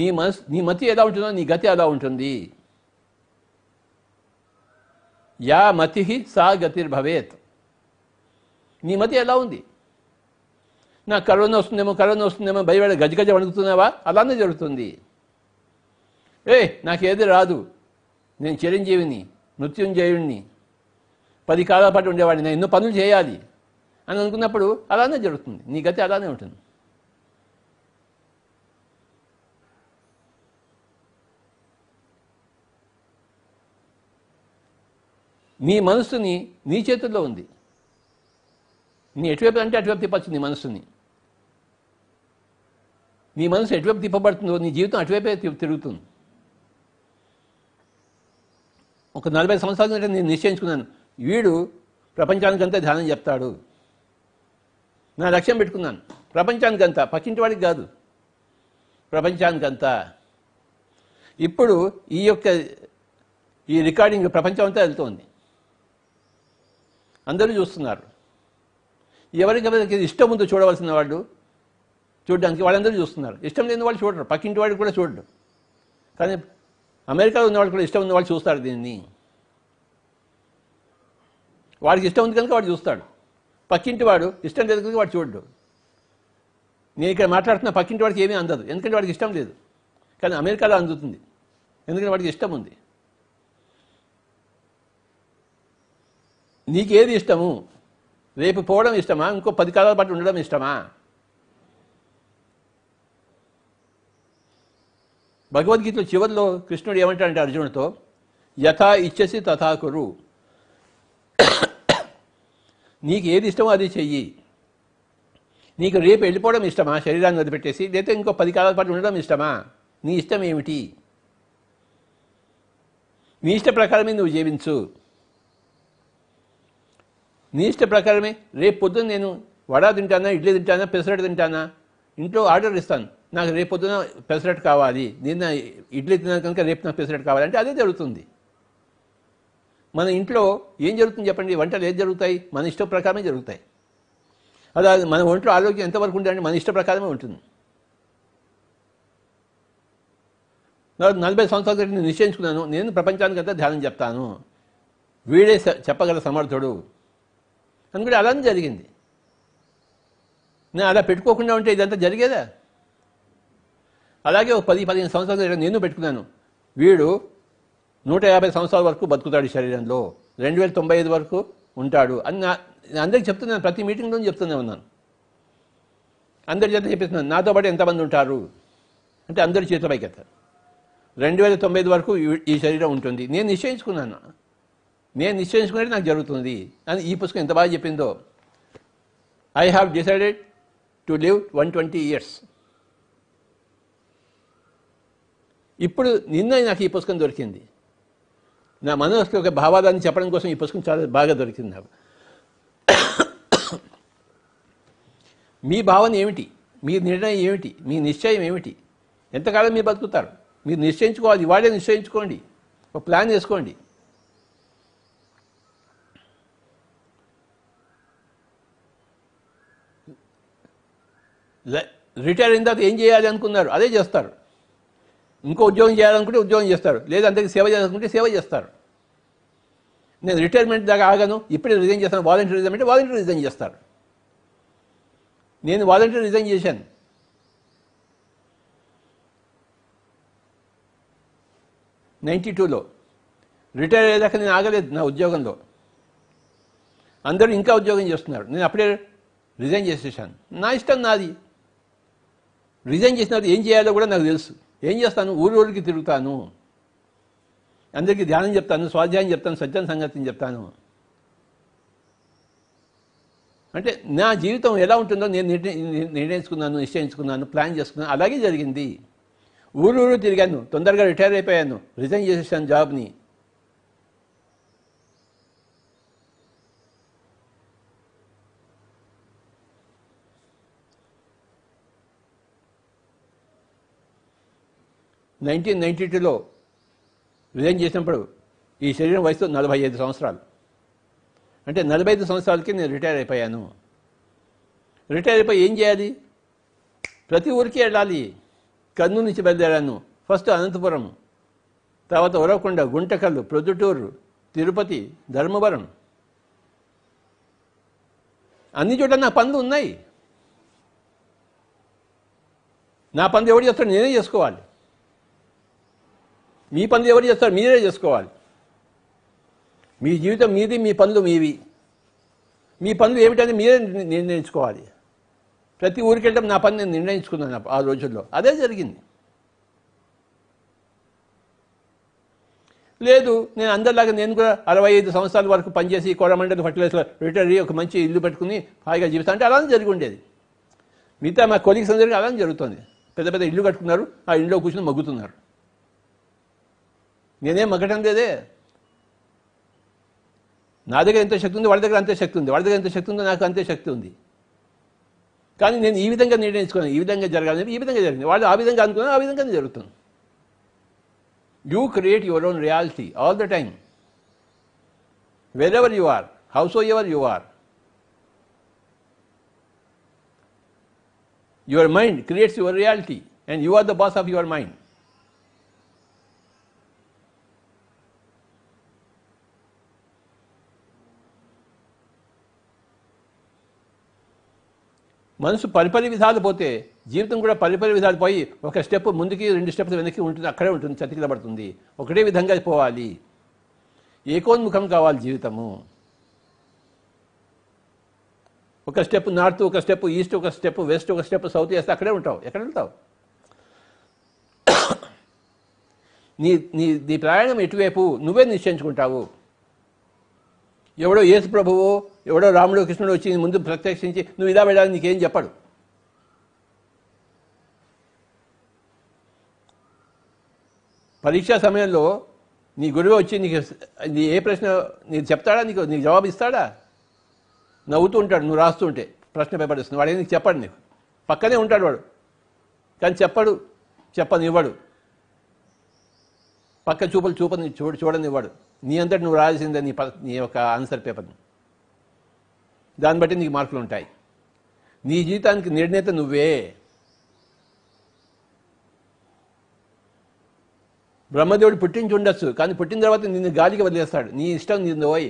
నీ మనసు నీ మతి ఎలా ఉంటుందో నీ గతి ఎలా ఉంటుంది? యా మతి సా గతిర్భవేత్. నీ మతి ఎలా ఉంది? నా కరోనా వస్తుందేమో కరోనా వస్తుందేమో భయపడ గజగజ వణుకుతున్నావా? అలానే జరుగుతుంది. ఏ నాకేది రాదు. నేను చిరంజీవిని మృత్యుంజయుడిని పది కాలాల పాటు ఉండేవాడిని. నేను ఎన్నో పనులు చేయాలి. అని అనుకున్నప్పుడు అలానే జరుగుతుంది. నీ గతి అలానే ఉంటుంది. నీ మనస్సుని నీ చేతుల్లో ఉంది. నీ ఎటువైపు అంటే అటువైపు తిప్పచ్చు నీ మనస్సుని. నీ మనసు ఎటువైపు తిప్పబడుతుందో నీ జీవితం అటువైపే తిరుగుతుంది. ఒక నలభై సంవత్సరాల కంటే నేను నిశ్చయించుకున్నాను. వీడు ప్రపంచానికంతా ధ్యానం చెప్తాడు. నా లక్ష్యం పెట్టుకున్నాను. ప్రపంచానికంతా పక్కింటి వాడికి కాదు. ప్రపంచానికంతా. ఇప్పుడు ఈ యొక్క ఈ రికార్డింగ్ ప్రపంచం అంతా వెళ్తోంది. అందరూ చూస్తున్నారు. ఎవరికెవరికి ఇష్టం ఉందో చూడవలసిన వాళ్ళు చూడడానికి వాళ్ళందరూ చూస్తున్నారు. ఇష్టం లేని వాళ్ళు చూడరు. పక్కింటి వాడు కూడా చూడరు. కానీ అమెరికాలో ఉన్నవాడు కూడా ఇష్టం ఉన్న వాళ్ళు చూస్తారు దీన్ని. వాడికి ఇష్టం ఉంది కనుక వాడు చూస్తాడు. పక్కింటి వాడు ఇష్టం లేదు కనుక వాడు చూడడు. నేను ఇక్కడ మాట్లాడుతున్న పక్కింటి వాడికి ఏమీ అందదు. ఎందుకంటే వాడికి ఇష్టం లేదు. కానీ అమెరికాలో అందుతుంది. ఎందుకంటే వాడికి ఇష్టం ఉంది. నీకేది ఇష్టము? రేపు పోవడం ఇష్టమా? ఇంకో పది కాలాల పాటు ఉండడం ఇష్టమా? భగవద్గీతలో చివరిలో కృష్ణుడు ఏమంటాడంటే అర్జునుడితో యథా ఇచ్చసి తథా కురు. నీకు ఏది ఇష్టమో అది చెయ్యి. నీకు రేపు వెళ్ళిపోవడం ఇష్టమా? శరీరాన్ని వదిలిపెట్టేసి లేకపోతే ఇంకో పది కాలాల పాటు ఉండడం ఇష్టమా? నీ ఇష్టం ఏమిటి? నీ ఇష్ట ప్రకారమే నువ్వు జీవించు. నీ ఇష్ట ప్రకారమే రేపు పొద్దున్న నేను వడ తింటానా ఇడ్లీ తింటానా పెసరట్టు తింటానా? ఇంట్లో ఆర్డర్ ఇస్తాను. నాకు రేపు పొద్దున పెసరట్టు కావాలి. నిన్న ఇడ్లీ తిన్నాను కనుక రేపు నాకు పెసరట్ కావాలంటే అదే జరుగుతుంది. మన ఇంట్లో ఏం జరుగుతుంది చెప్పండి? వంటలు ఏం జరుగుతాయి? మన ఇష్టం ప్రకారమే జరుగుతాయి. అలా మన ఒంట్లో ఆరోగ్యం ఎంతవరకు ఉండాలంటే మన ఇష్ట ప్రకారమే ఉంటుంది. నలభై సంవత్సరాల క్రితం నేను నిశ్చయించుకున్నాను. నేను ప్రపంచానికంతా ధ్యానం చెప్తాను. వీడే చెప్పగల సమర్థుడు. అందుకని కూడా అలానే జరిగింది. నేను అలా పెట్టుకోకుండా ఉంటే ఇదంతా జరిగేదా? అలాగే ఒక పది పదిహేను సంవత్సరాలు నేను పెట్టుకున్నాను. వీడు నూట యాభై సంవత్సరాల వరకు బతుకుతాడు శరీరంలో. రెండు వేల తొంభై ఐదు వరకు ఉంటాడు. అని నా అందరికి చెప్తున్నాను ప్రతి మీటింగ్లో చెప్తూనే ఉన్నాను. అందరి చేత చెప్పిస్తున్నాను నాతో పాటు ఎంతమంది ఉంటారు? అంటే అందరి చేతుల పైకి ఎత్తారు రెండు వేల తొంభై ఐదు వరకు ఈ శరీరం ఉంటుంది. నేను నిశ్చయించుకున్నాను. నేను నిశ్చయించుకునేది నాకు జరుగుతుంది. అని ఈ పుస్తకం ఎంత బాగా చెప్పిందో. I have decided to live one twenty years ఇప్పుడు నిన్న నాకు ఈ పుస్తకం దొరికింది. నా మనసులో ఒక భావాదాన్ని చెప్పడం కోసం ఈ పుస్తకం చాలా బాగా దొరికింది నాకు. మీ భావన ఏమిటి? మీ నిర్ణయం ఏమిటి? మీ నిశ్చయం ఏమిటి? ఎంతకాలం మీరు బతుకుతారు? మీరు నిశ్చయించుకోవాలి. ఇవాళే నిశ్చయించుకోండి. ఒక ప్లాన్ వేసుకోండి. రిటైర్ అయిన తర్వాత ఏం చేయాలి అనుకున్నారు? అదే చేస్తారు. ఇంకో ఉద్యోగం చేయాలనుకుంటే ఉద్యోగం చేస్తారు. లేదా అందరికీ సేవ చేయాలనుకుంటే సేవ చేస్తారు. నేను రిటైర్మెంట్ దాకా ఆగాను. ఇప్పుడే రిజైన్ చేస్తాను. వాలంటీర్ రిజైన్ అంటే వాలంటీర్ రిజైన్ చేస్తారు. నేను వాలంటీర్ రిజైన్ చేశాను. నైంటీ టూలో రిటైర్ అయ్యేదాకా నేను ఆగలేదు నా ఉద్యోగంలో. అందరూ ఇంకా ఉద్యోగం చేస్తున్నారు. నేను అప్పుడే రిజైన్ చేసేసాను. నా ఇష్టం నాది. రిజైన్ చేసినప్పుడు ఏం చేయాలో కూడా నాకు తెలుసు. ఏం చేస్తాను? ఊరు ఊరికి తిరుగుతాను. అందరికీ ధ్యానం చెప్తాను స్వాధ్యాయం చెప్తాను సత్యం సంగతిని చెప్తాను. అంటే నా జీవితం ఎలా ఉంటుందో నేను నిర్ణయించుకున్నాను నిశ్చయించుకున్నాను ప్లాన్ చేసుకున్నాను. అలాగే జరిగింది. ఊరు ఊరు తిరిగాను. తొందరగా రిటైర్ అయిపోయాను. రిజైన్ చేసేసాను జాబ్ని. నైన్టీన్ నైన్టీ టూలో రిజైన్ చేసినప్పుడు ఈ శరీరం వయసు నలభై ఐదు సంవత్సరాలు. అంటే నలభై ఐదు సంవత్సరాలకి నేను రిటైర్ అయిపోయాను. రిటైర్ అయిపోయి ఏం చేయాలి? ప్రతి ఊరికి వెళ్ళాలి. కర్నూలు నుంచి బయలుదేరాను. ఫస్ట్ అనంతపురం తర్వాత ఉరవకొండ గుంటకల్లు ప్రొద్దుటూరు తిరుపతి ధర్మవరం. అన్ని చోట్ల నా పనులు ఉన్నాయి. నా పనులు ఎవడు చేస్తాడు నేనే చేసుకోవాలి. మీ పనులు ఎవరు చేస్తారు? మీరే చేసుకోవాలి. మీ జీవితం మీది మీ పనులు మీవి. మీ పనులు ఏమిటని మీరే నిర్ణ- నిర్ణయించుకోవాలి. ప్రతి ఊరికి వెళ్ళడం నా పని నేను నిర్ణయించుకున్నాను ఆ- రోజుల్లో. అదే జరిగింది. లేదు నేను అందరిలాగా నేను కూడా అరవై ఐదు సంవత్సరాల వరకు పనిచేసి కోరమండలి ఫర్టిలైజర్ రిటైర్ అయ్యి ఒక మంచి ఇల్లు పెట్టుకుని హాయిగా జీవితం అంటే అలానే జరిగి ఉండేది మిగతా మా కొలీగ్స్ అందరికీ అలానే జరుగుతుంది. పెద్ద పెద్ద ఇల్లు కట్టుకున్నారు. ఆ ఇంట్లో కూర్చొని మగ్గుతున్నారు. నేనేం మగ్గటం లేదే. నా దగ్గర ఎంత శక్తి ఉంది వాళ్ళ దగ్గర అంతే శక్తి ఉంది వాళ్ళ దగ్గర ఎంత శక్తి ఉందో నాకు అంతే శక్తి ఉంది. కానీ నేను ఈ విధంగా నిర్ణయించుకున్నాను ఈ విధంగా జరగాలని ఈ విధంగా జరిగింది. వాళ్ళు ఆ విధంగా అనుకున్నాను ఆ విధంగానే జరుగుతుంది. You create your own reality all the time wherever you are howsoever you are your mind creates your reality and you are the boss of your mind మనసు పరిపరి విధాలు పోతే జీవితం కూడా పరిపరి విధాలు పోయి ఒక స్టెప్ ముందుకి రెండు స్టెప్స్ వెనక్కి ఉంటుంది అక్కడే ఉంటుంది చతికిలబడుతుంది ఒకటే విధంగా పోవాలి. ఏకోన్ముఖం కావాలి జీవితము. ఒక స్టెప్ నార్త్ ఒక స్టెప్ ఈస్ట్ ఒక స్టెప్ వెస్ట్ ఒక స్టెప్ సౌత్ వేస్తే అక్కడే ఉంటావు. ఎక్కడ వెళ్తావు? నీ నీ నీ ప్రయాణం ఎటువైపు? నువ్వే నిశ్చయించుకుంటావు. ఎవడో యేసు ప్రభువు ఎవడో రాముడు కృష్ణుడు వచ్చి నీ ముందు ప్రత్యక్షించి నువ్వు ఇలా వెళ్ళాలని నీకేం చెప్పడు. పరీక్షా సమయంలో నీ గురువు వచ్చి నీకు నీ ఏ ప్రశ్న నీకు చెప్తాడా నీకు నీకు జవాబు ఇస్తాడా? నవ్వుతూ ఉంటాడు నువ్వు రాస్తుంటే ప్రశ్న పేపర్ ఇస్తుంది వాడు నీకు చెప్పాడు నీకు. పక్కనే ఉంటాడు వాడు. కానీ చెప్పడు చెప్పనివ్వడు. పక్క చూపులు చూపని చూడ చూడనివ్వడు. నీ అంతటి నువ్వు రాయాల్సిందే నీ ప నీ యొక్క ఆన్సర్ పేపర్ని దాన్ని బట్టి నీకు మార్కులు ఉంటాయి. నీ జీవితానికి నిర్ణేత నువ్వే. బ్రహ్మదేవుడు పుట్టించి ఉండొచ్చు కానీ పుట్టిన తర్వాత నిన్ను గాలికి వదిలేస్తాడు. నీ ఇష్టం నిన్ను పోయి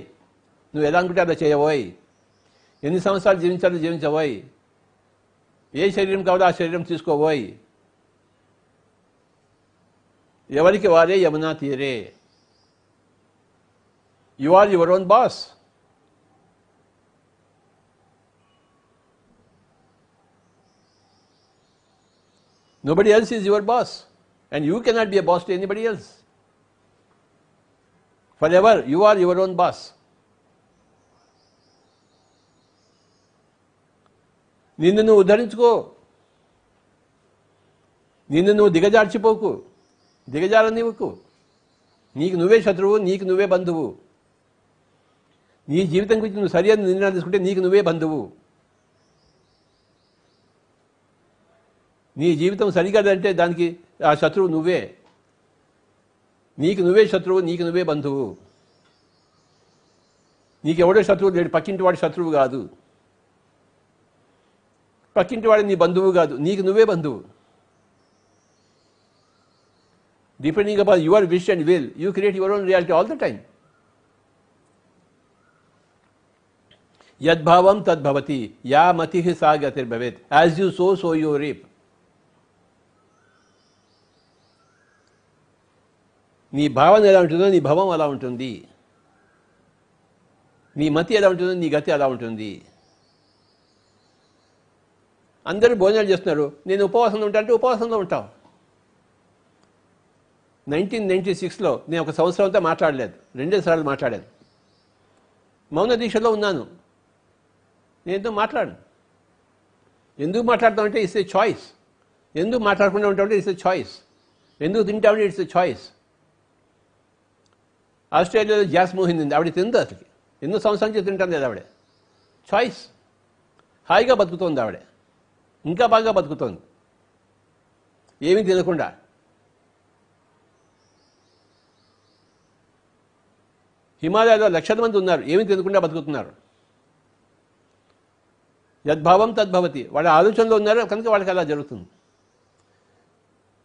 నువ్వు ఎలా అనుకుంటే అలా చేయబోయి ఎన్ని సంవత్సరాలు జీవించాలో జీవించబోయి ఏ శరీరం కావాలో ఆ శరీరం తీసుకోబోయి ఎవరికి వారే యమునా తీరే. You are your own boss Nobody else is your boss. And you cannot be a boss to anybody else. Forever, you are your own boss. నిన్ను నువ్వు ఉద్ధరించుకో నిన్ను నువ్వు దిగజార్చిపోకు దిగజారనివ్వకు నీకు నువ్వే శత్రువు నీకు నువ్వే బంధువు నీ జీవితం గురించి నువ్వు సరియైన నిర్ణయాలు తీసుకుంటే నీకు నువ్వే బంధువు. నీ జీవితం సరికాదంటే దానికి ఆ శత్రువు నువ్వే. నీకు నువ్వే శత్రువు నీకు నువ్వే బంధువు. నీకు ఎవడో శత్రువు లేడు పక్కింటి వాడి శత్రువు కాదు. పక్కింటి వాడు నీ బంధువు కాదు నీకు నువ్వే బంధువు. Depending upon your wish and will you create your own reality all the time యద్భావం తద్భవతి యా మతి సా గతిర్భవేత్ as you sow so you reap నీ భావన ఎలా ఉంటుందో నీ భవం అలా ఉంటుంది. నీ మతి ఎలా ఉంటుందో నీ గతి అలా ఉంటుంది. అందరూ భోజనాలు చేస్తున్నారు. నేను ఉపవాసంలో ఉంటా అంటే ఉపవాసంలో ఉంటావు నైన్టీన్ నైన్టీ సిక్స్లో నేను ఒక సంవత్సరం అంతా మాట్లాడలేదు. రెండే సార్లు మాట్లాడాను. మౌన దీక్షలో ఉన్నాను. నేను మాట్లాడు ఎందుకు మాట్లాడతామంటే ఇట్స్ ఏ చాయిస్. ఎందుకు మాట్లాడకుండా ఉంటామంటే ఇట్స్ ఏ చాయిస్. ఎందుకు తింటామంటే ఇట్స్ ఏ చాయిస్. ఆస్ట్రేలియాలో గ్యాస్ మోహింది ఆవిడ తింది అసలు ఎన్నో సంవత్సరాల నుంచి తింటాను లేదు ఆవిడ. చాయిస్. హాయిగా బతుకుతోంది ఆవిడ. ఇంకా బాగా బతుకుతోంది. ఏమీ తినకుండా. హిమాలయాలో లక్షల మంది ఉన్నారు. ఏమీ తినకుండా బతుకుతున్నారు. యద్భావం తద్భవతి. వాళ్ళ ఆలోచనలో ఉన్నారు కనుక వాళ్ళకి అలా జరుగుతుంది.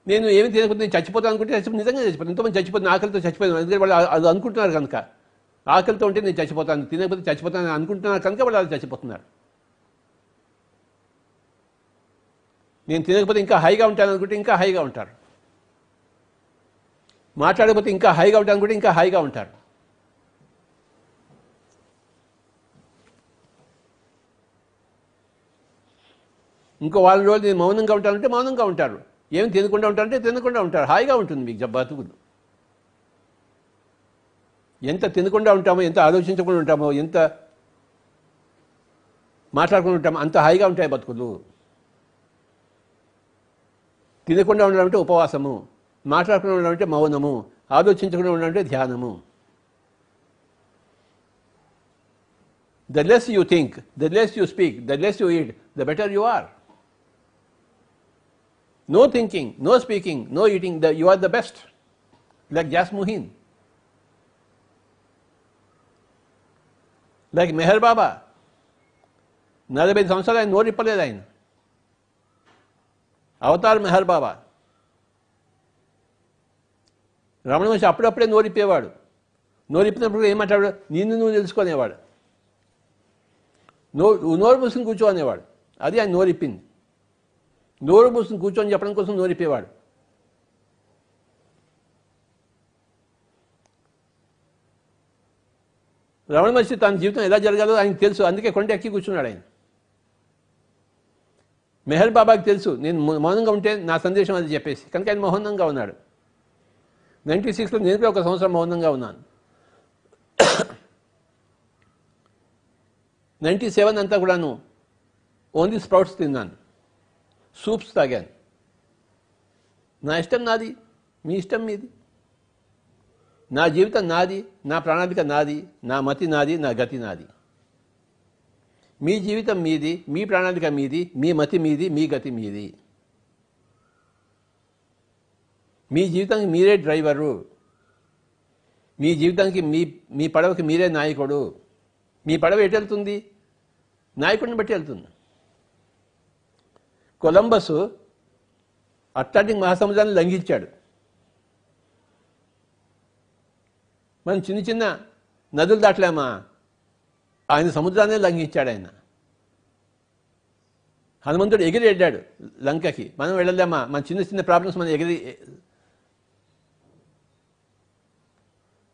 నేను ఏమి తినకపోతే నేను చచ్చిపోతాను అనుకుంటే చచ్చిపో నిజంగా చచ్చిపోతాను. ఎంతోమంది చచ్చిపోతాను ఆకలితో చచ్చిపోయాను ఎందుకంటే వాళ్ళు అది అనుకుంటున్నారు కనుక. ఆకలితో ఉంటే నేను చచ్చిపోతాను తినకపోతే చచ్చిపోతాను అనుకుంటున్నారు కనుక వాళ్ళు అలా చచ్చిపోతున్నారు. నేను తినకపోతే ఇంకా హైగా ఉంటాను అనుకుంటే ఇంకా హైగా ఉంటారు. మాట్లాడకపోతే ఇంకా హైగా ఉంటాను అనుకుంటే ఇంకా హైగా ఉంటారు. ఇంకో వారం రోజులు నేను మౌనంగా ఉంటానంటే మౌనంగా ఉంటారు. ఏమి తినకుండా ఉంటారంటే తినకుండా ఉంటారు. హాయిగా ఉంటుంది మీకు బతుకులు. ఎంత తినకుండా ఉంటామో ఎంత ఆలోచించకుండా ఉంటామో ఎంత మాట్లాడకుండా ఉంటామో అంత హాయిగా ఉంటాయి బతుకులు. తినకుండా ఉండాలంటే ఉపవాసము. మాట్లాడకుండా ఉండడం మౌనము. ఆలోచించకుండా ఉండాలంటే అంటే ధ్యానము. The less you think the less you speak the less you eat the better you are No thinking, no speaking, no eating, the, you are the best. Like Jas Muhin. Like Meher Baba. నలభై సంవత్సరాలు ఆయన నోరిప్పలేదు ఆయన Avatar Meher బాబా రమణ మహర్షి అప్పుడప్పుడే నోరిప్పేవాడు నోరిప్పినప్పుడు ఏం మాట్లాడాడు నిన్ను నువ్వు తెలుసుకునేవాడు నో నోరు మూసుకుని కూర్చో అనేవాడు అది ఆయన నోరిప్పింది నోరు మూసుకుని కూర్చొని చెప్పడం కోసం నోరిప్పేవాడు రమణ మహర్షి తన జీవితం ఎలా జరగాలో ఆయనకు తెలుసు. అందుకే కొండ ఎక్కి కూర్చున్నాడు ఆయన. మెహర్ బాబాకి తెలుసు. నేను మౌనంగా ఉంటే నా సందేశం అది చెప్పేసి. కనుక ఆయన మౌనంగా ఉన్నాడు. నైంటీ సిక్స్లో నేను కూడా ఒక సంవత్సరం మౌనంగా ఉన్నాను. నైంటీ సెవెన్ అంతా కూడాను ఓన్లీ స్ప్రౌట్స్ తిన్నాను. సూప్స్ తాగాను. నా ఇష్టం నాది మీ ఇష్టం మీది. నా జీవితం నాది నా ప్రణాళిక నాది నా మతి నాది నా గతి నాది. మీ జీవితం మీది మీ ప్రణాళిక మీది మీ మతి మీది మీ గతి మీది. మీ జీవితానికి మీరే డ్రైవరు. మీ జీవితానికి మీ మీ పడవకి మీరే నాయకుడు. మీ పడవ ఎటు వెళ్తుంది? నాయకుడిని బట్టి వెళ్తుంది. కొలంబస్ అట్లాంటిక్ మహాసముద్రాన్ని లంఘించాడు. మనం చిన్న చిన్న నదులు దాటలేమా? ఆయన సముద్రాన్ని లంఘించాడు ఆయన. హనుమంతుడు ఎగిరి వెళ్ళాడు లంకకి. మనం వెళ్ళలేమా? మన చిన్న చిన్న ప్రాబ్లమ్స్ మనం ఎగిరి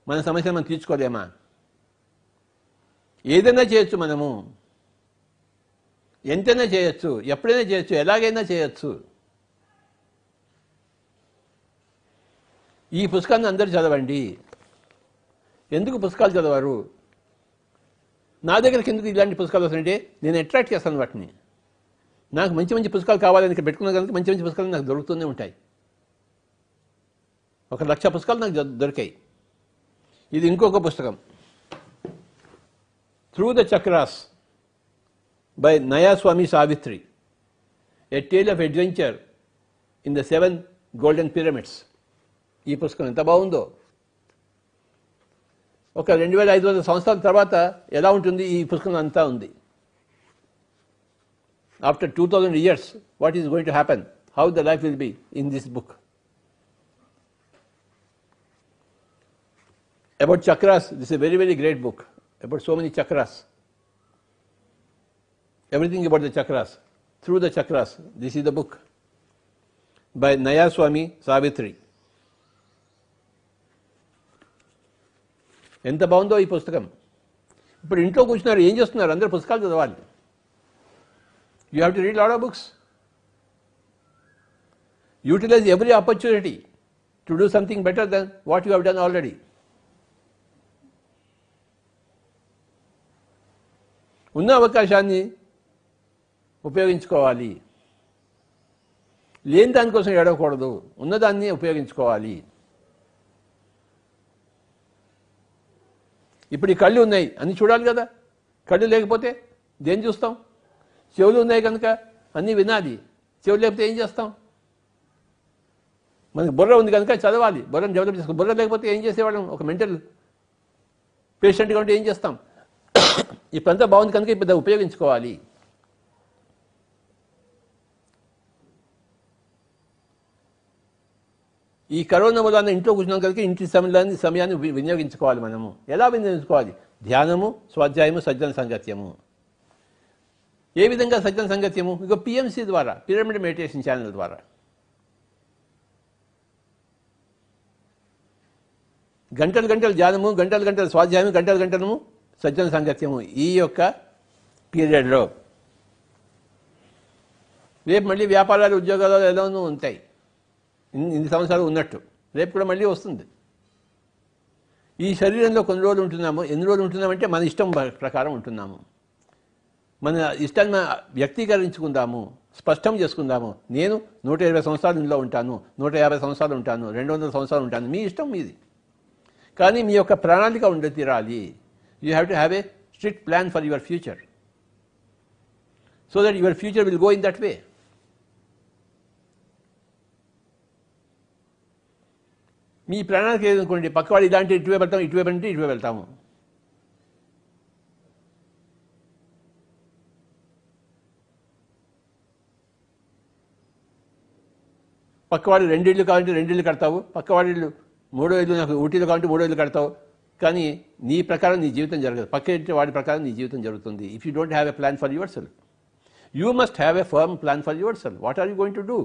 మన సమస్యను మనం తీర్చుకోలేమా? ఏదైనా చేయొచ్చు మనము. ఎంతైనా చేయొచ్చు ఎప్పుడైనా చేయొచ్చు ఎలాగైనా చేయొచ్చు. ఈ పుస్తకాన్ని అందరూ చదవండి. ఎందుకు పుస్తకాలు చదవరు? నా దగ్గరికి ఎందుకు ఇలాంటి పుస్తకాలు వస్తుంటే నేను అట్రాక్ట్ చేస్తాను వాటిని. నాకు మంచి మంచి పుస్తకాలు కావాలని ఇక్కడ పెట్టుకున్న కనుక మంచి మంచి పుస్తకాలు నాకు దొరుకుతూనే ఉంటాయి. ఒక లక్ష పుస్తకాలు నాకు దొరికాయి. ఇది ఇంకొక పుస్తకం. Through the chakras. By Nayaswami Savitri a tale of adventure in the seven golden pyramids ఈ పుస్తకం ఎంత బాగుందో. ఒక రెండు వేల ఐదు వందల సంవత్సరాల తర్వాత ఎలా ఉంటుంది ఈ పుస్తకం అంతా ఉంది. After two thousand years what is going to happen how the life will be in this book about chakras this a very very great book about so many chakras everything about the chakras. Through the chakras. This is the book by Naya Swami Savitri. ఎంత బాగుందో ఈ పుస్తకం? ఇప్పుడు ఇంట్లో కూర్చున్నారు ఏం చేస్తున్నారు? అందరు పుస్తకాలు చదవాలి. You have to read lot of books utilize every opportunity to do something better then what you have done already ఉన్న అవకాశాన్ని ఉపయోగించుకోవాలి. లేని దానికోసం ఏడవకూడదు. ఉన్నదాన్ని ఉపయోగించుకోవాలి. ఇప్పుడు ఈ కళ్ళు ఉన్నాయి. అన్ని చూడాలి కదా? కళ్ళు లేకపోతే దేని చూస్తాం? చెవులు ఉన్నాయి కనుక అన్నీ వినాలి. చెవులు లేకపోతే ఏం చేస్తాం? మనకి బుర్ర ఉంది కనుక చదవాలి. బుర్రను డెవలప్ చేసుకో బుర్ర లేకపోతే ఏం చేసేవాళ్ళం? ఒక మెంటల్ పేషెంట్గా ఉంటే ఏం చేస్తాం? ఇప్పుడంతా బాగుంది కనుక ఇప్పుడు ఉపయోగించుకోవాలి. ఈ కరోనా వల్ల ఇంట్లో కూర్చున్నాం కనుక ఇంటి సమయాన్ని సమయాన్ని వినియోగించుకోవాలి మనము. ఎలా వినియోగించుకోవాలి? ధ్యానము స్వాధ్యాయము సజ్జన సంగత్యము. ఏ విధంగా సజ్జన సంగత్యము? ఇక పిఎంసీ ద్వారా పిరమిడ్ మెడిటేషన్ ఛానల్ ద్వారా. గంటలు గంటలు ధ్యానము గంటలు గంటలు స్వాధ్యాయము గంటలు గంటలము సజ్జన సంగత్యము. ఈ యొక్క పీరియడ్లో. రేపు మళ్ళీ వ్యాపారాలు ఉద్యోగాలు ఎలానూ ఉంటాయి. ఇన్ని సంవత్సరాలు ఉన్నట్టు. రేపు కూడా మళ్ళీ వస్తుంది. ఈ శరీరంలో కొన్ని రోజులు ఉంటున్నాము. ఎన్ని రోజులు ఉంటున్నామంటే మన ఇష్టం ప్ర- ప్రకారం ఉంటున్నాము. మన ఇష్టాన్ని వ్యక్తీకరించుకుందాము. స్పష్టం చేసుకుందాము. నేను నూట ఇరవై సంవత్సరాలు ఇందులో ఉంటాను. నూట యాభై సంవత్సరాలు ఉంటాను. రెండు వందల సంవత్సరాలు ఉంటాను. మీ ఇష్టం మీది. కానీ మీ యొక్క ప్రణాళిక ఉండి తీరాలి. You have to have a strict plan for your future so that your future will go in that way మీ ప్రాణానికి ఏదనుకోండి పక్కవాడు ఇలాంటి ఇటువే వెళ్తాం ఇటువే అంటే ఇటువే వెళ్తాము. పక్కవాడు రెండిళ్ళు కావాలంటే రెండిళ్ళు కడతావు పక్కవాడి మూడో ఇల్లు నాకు ఊటీలు కావాలంటే మూడో ఇల్లు కడతావు. కానీ నీ ప్రకారం నీ జీవితం జరగదు. పక్క ఇంటి వాడి ప్రకారం నీ జీవితం జరుగుతుంది. If you don't have a plan for your self you must have a firm plan for your self what are you going to do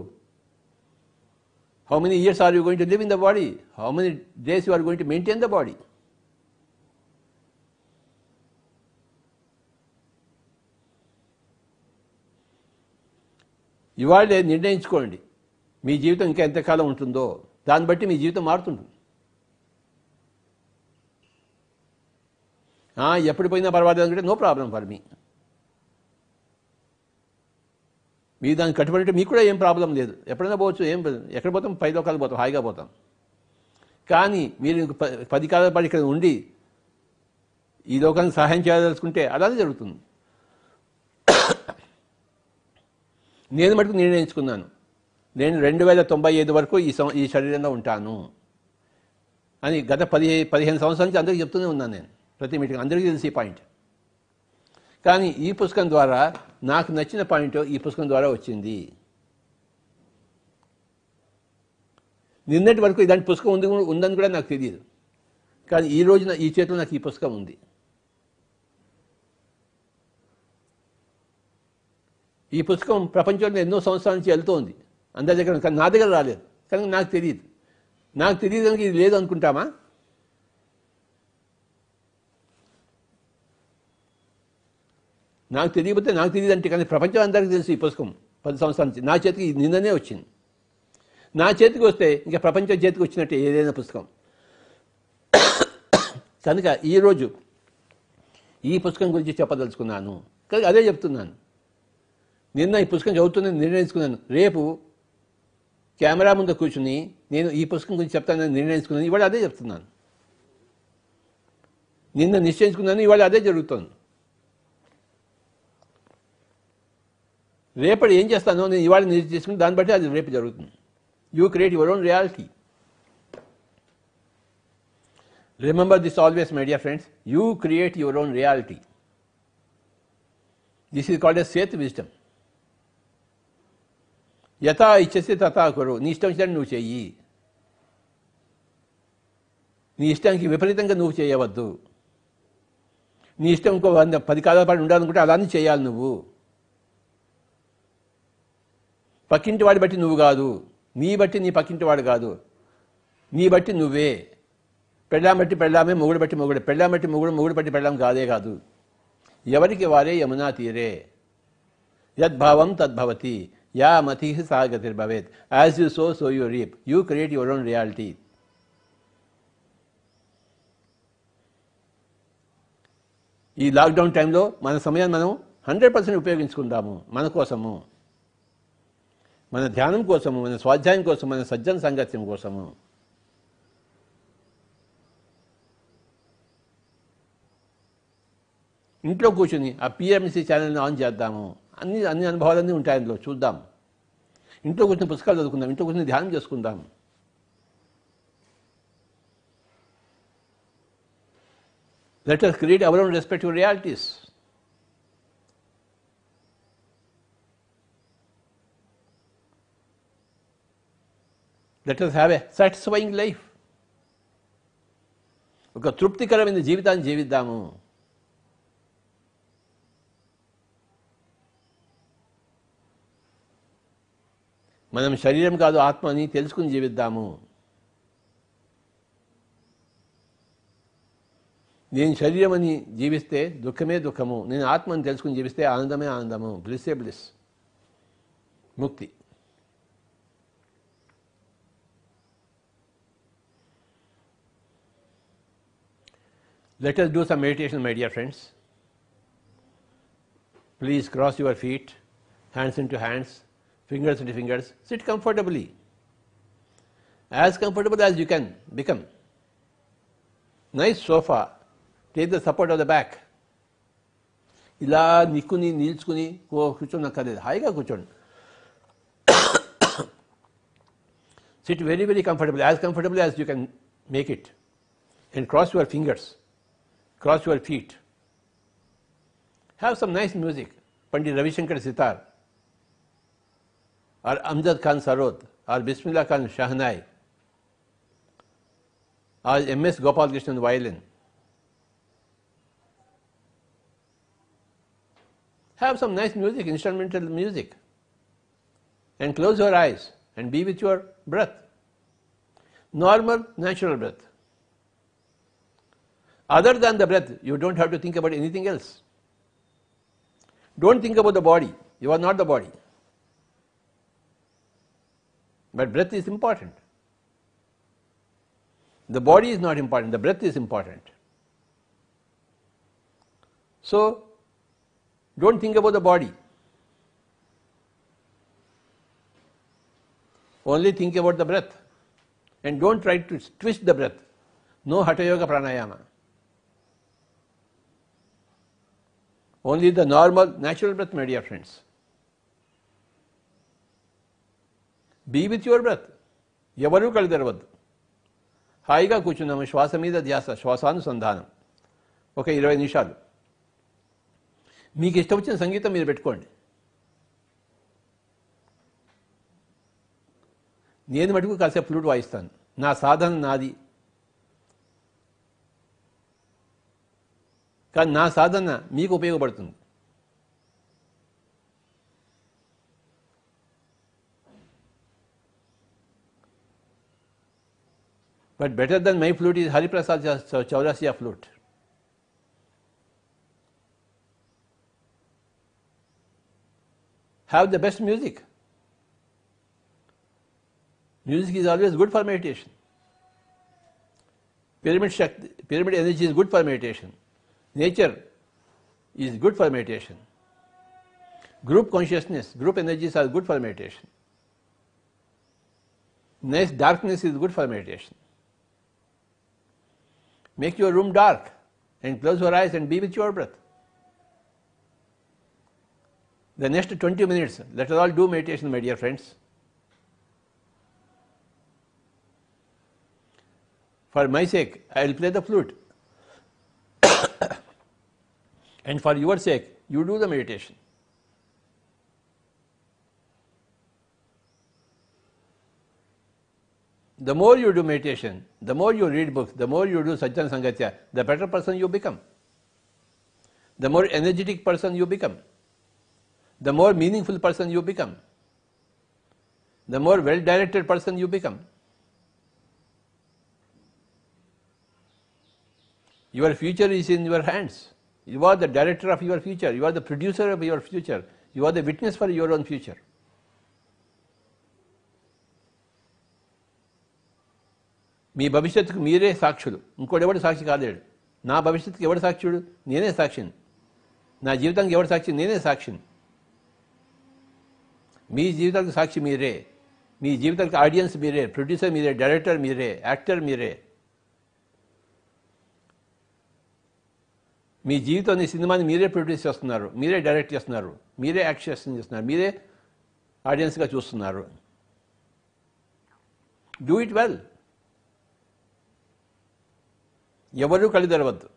how many years are you going to live in the body how many days you are going to maintain the body ఇవాళ్ళే నిర్ణయించుకోండి. మీ జీవితం ఇంకా ఎంతకాలం ఉంటుందో? దాన్ని బట్టి మీ జీవితం మారుతుంటుంది ఎప్పుడు పోయినా పర్వాలేదు అంటే నో ప్రాబ్లం ఫర్ మీ. మీ దానికి కట్టుబడి మీకు కూడా ఏం ప్రాబ్లం లేదు. ఎప్పుడైనా పోవచ్చు ఏం ఎక్కడ పోతాం? పై లోకాలు పోతాం హాయిగా పోతాం. కానీ మీరు ప- పది కాలాల పాటు ఇక్కడ ఉండి ఈ లోకానికి సహాయం చేయదలుచుకుంటే అలానే జరుగుతుంది. నేను మటుకు నిర్ణయించుకున్నాను. నేను రెండు వేల తొంభై ఐదు వరకు ఈ సం ఈ శరీరంలో ఉంటాను అని గత పది పదిహేను సంవత్సరాల నుంచి అందరికీ చెప్తూనే ఉన్నాను నేను. ప్రతి మీటింగ్ అందరికీ తెలిసి పాయింట్. కానీ ఈ పుస్తకం ద్వారా నాకు నచ్చిన పాయింట్ ఈ పుస్తకం ద్వారా వచ్చింది. నిన్నటి వరకు ఇలాంటి పుస్తకం ఉంది ఉందని కూడా నాకు తెలియదు. కానీ ఈ రోజున ఈ చేతిలో నాకు ఈ పుస్తకం ఉంది. ఈ పుస్తకం ప్రపంచంలో ఎన్నో సంవత్సరాల నుంచి వెళ్తూ ఉంది అందరి దగ్గర కానీ నా దగ్గర రాలేదు. కానీ నాకు తెలియదు. నాకు తెలియదు కనుక ఇది లేదు అనుకుంటామా? నాకు తెలియకపోతే నాకు తెలియదు అంటే కానీ ప్రపంచం అందరికీ తెలుసు ఈ పుస్తకం పది సంవత్సరాల నుంచి. నా చేతికి నిన్ననే వచ్చింది. నా చేతికి వస్తే ఇంకా ప్రపంచం చేతికి వచ్చినట్టే ఏదైనా పుస్తకం. కనుక ఈరోజు ఈ పుస్తకం గురించి చెప్పదలుచుకున్నాను. కనుక అదే చెప్తున్నాను. నిన్న ఈ పుస్తకం చదువుతుందని నిర్ణయించుకున్నాను. రేపు కెమెరా ముందు కూర్చుని నేను ఈ పుస్తకం గురించి చెప్తానని నిర్ణయించుకున్నాను. ఇవాళ అదే చెప్తున్నాను. నిన్న నిశ్చయించుకున్నాను. ఇవాళ అదే జరుగుతోంది. రేపటి ఏం చేస్తానో నేను ఇవాళ నిశ్చయించుకుని దాన్ని బట్టి అది రేపు జరుగుతుంది. You create your own reality remember this always my dear friends you create your own reality this is called a Seth wisdom యథా ఇచ్చేస్తే తథా కురు. నీ ఇష్టం వచ్చినట్టు నువ్వు చెయ్యి. నీ ఇష్టానికి విపరీతంగా నువ్వు చేయవద్దు. నీ ఇష్టం ఇంకో వంద పది కాలాల పాటు ఉండాలనుకుంటే అలానే చేయాలి నువ్వు. పక్కింటి వాడి బట్టి నువ్వు కాదు. నీ బట్టి నీ పక్కింటి వాడు కాదు. నీ బట్టి నువ్వే. పెళ్ళాం బట్టి పెళ్ళామే మొగుడు బట్టి మొగుడు. పెళ్ళాం బట్టి మొగుడు మొగుడు బట్టి పెళ్ళాం కాదే కాదు. ఎవరికి వారే యమునా తీరే. యద్భావం తద్భవతి. యా మతి సా భవేత్ as you sow so you reap you create your own reality ఈ లాక్డౌన్ టైంలో మన సమయాన్ని మనం హండ్రెడ్ పర్సెంట్ ఉపయోగించుకుందాము మన కోసము. మన ధ్యానం కోసము మన స్వాధ్యాయం కోసం మన సజ్జన సాంగత్యం కోసము. ఇంట్లో కూర్చుని ఆ పిఎంసి ఛానల్ని ఆన్ చేద్దాము. అన్ని అన్ని అనుభవాలన్నీ ఉంటాయి అందులో చూద్దాం. ఇంట్లో కూర్చుని పుస్తకాలు చదువుకుందాం ఇంట్లో కూర్చుని ధ్యానం చేసుకుందాం. Let us our our respect respective realities let us have a satisfying life ఒక తృప్తికరమైన జీవితాన్ని జీవిద్దాము. మనం శరీరం కాదు ఆత్మ అని తెలుసుకుని జీవిద్దాము. నేను శరీరం అని జీవిస్తే దుఃఖమే దుఃఖము. నేను ఆత్మని తెలుసుకుని జీవిస్తే ఆనందమే ఆనందము. బ్లిస్సే బ్లిస్ ముక్తి. Let us do some meditation, my dear friends. Please cross your feet, hands into hands, fingers into fingers. Sit comfortably. As comfortable as you can become. Nice sofa. Take the support of the back. ఇలా నిక్కుని నిల్చుకుని కూ- కూర్చోనక్కర్లేదు హాయిగా కూర్చోండి sit very very comfortable as comfortable as you can make it and cross your fingers cross your feet. Have some nice music, Pandit Ravi Shankar Sitar, or Amjad Khan Sarod, or Bismillah Khan Shahnai, or M.S. Gopal Krishnan violin. Have some nice music, instrumental music, and close your eyes and be with your breath. Normal, natural breath. Other than the breath, you don't have to think about anything else. Don't think about the body. You are not the body. But breath is important. The body is not important, the breath is important. So, don't think about the body. Only think about the breath. And don't try to twist the breath. No Hatha Yoga Pranayama. Only the normal, natural breath, my dear friends. Be with your breath ఎవరూ కళ్ళు తెరవద్దు హాయిగా కూర్చున్నాము. శ్వాస మీద ధ్యాస శ్వాసానుసంధానం. ఒక ఇరవై నిమిషాలు. మీకు ఇష్టం వచ్చిన సంగీతం మీరు పెట్టుకోండి. నేను మటుకు కాసేపు ఫ్లూట్ వాయిస్తాను. నా సాధన నాది. కానీ నా సాధన మీకు ఉపయోగపడుతుంది But better than my flute is Hariprasad Chaurasiya flute. Have the best music. Music is always good for meditation. Pyramid, Shakti, pyramid energy is good for meditation. Nature is good for meditation. Group consciousness, group energies are good for meditation. Nice darkness is good for meditation. Make your room dark and close your eyes and be with your breath. The next 20 minutes, let us all do meditation, my dear friends. For my sake, I will play the flute. And for your sake, you do the meditation. The more you do meditation, the more you read books, the more you do Sajjan Sangatya, the better person you become. The more energetic person you become. The more meaningful person you become. The more well directed person you become. Your future is in your hands. You are the director of your future. You are the producer of your future. You are the witness for your own future. మీ భవిష్యత్తుకు మీరే సాక్షులు. ఇంకోడెవడు సాక్షి కాలేడు. నా భవిష్యత్తుకి ఎవడు సాక్షుడు? నేనే సాక్షిని. నా జీవితానికి ఎవడు సాక్షి? నేనే సాక్షిని. మీ జీవితానికి సాక్షి మీరే. మీ జీవితానికి ఆడియన్స్ మీరే. ప్రొడ్యూసర్ మీరే. డైరెక్టర్ మీరే. యాక్టర్ మీరే. మీ జీవితాన్ని సినిమాని మీరే ప్రొడ్యూస్ చేస్తున్నారు మీరే డైరెక్ట్ చేస్తున్నారు మీరే యాక్ట్ చేస్తున్నారు మీరే ఆడియన్స్గా చూస్తున్నారు. డూ ఇట్ వెల్ ఎవరూ కళ్ళు తెరవద్దు.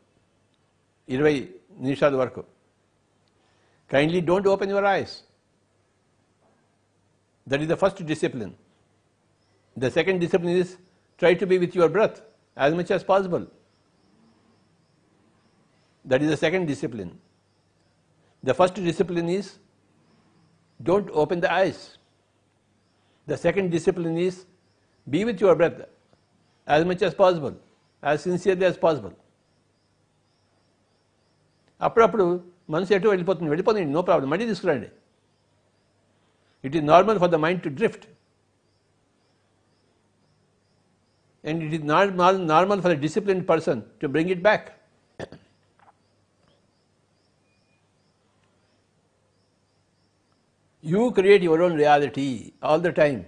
ఇరవై నిమిషాల వరకు. Kindly don't open your eyes that is the first discipline the second discipline is try to be with your breath as much as possible that is the second discipline the first discipline is don't open the eyes the second discipline is be with your breath as much as possible as sincerely as possible అప్పుడప్పుడు మనసు ఎటు వెళ్ళిపోతుంది? వెళ్ళిపోతుంది. No problem మళ్ళీ తీసుకురండి. It is normal for the mind to drift and it is normal for the discipline person to bring it back You create your own reality all the time.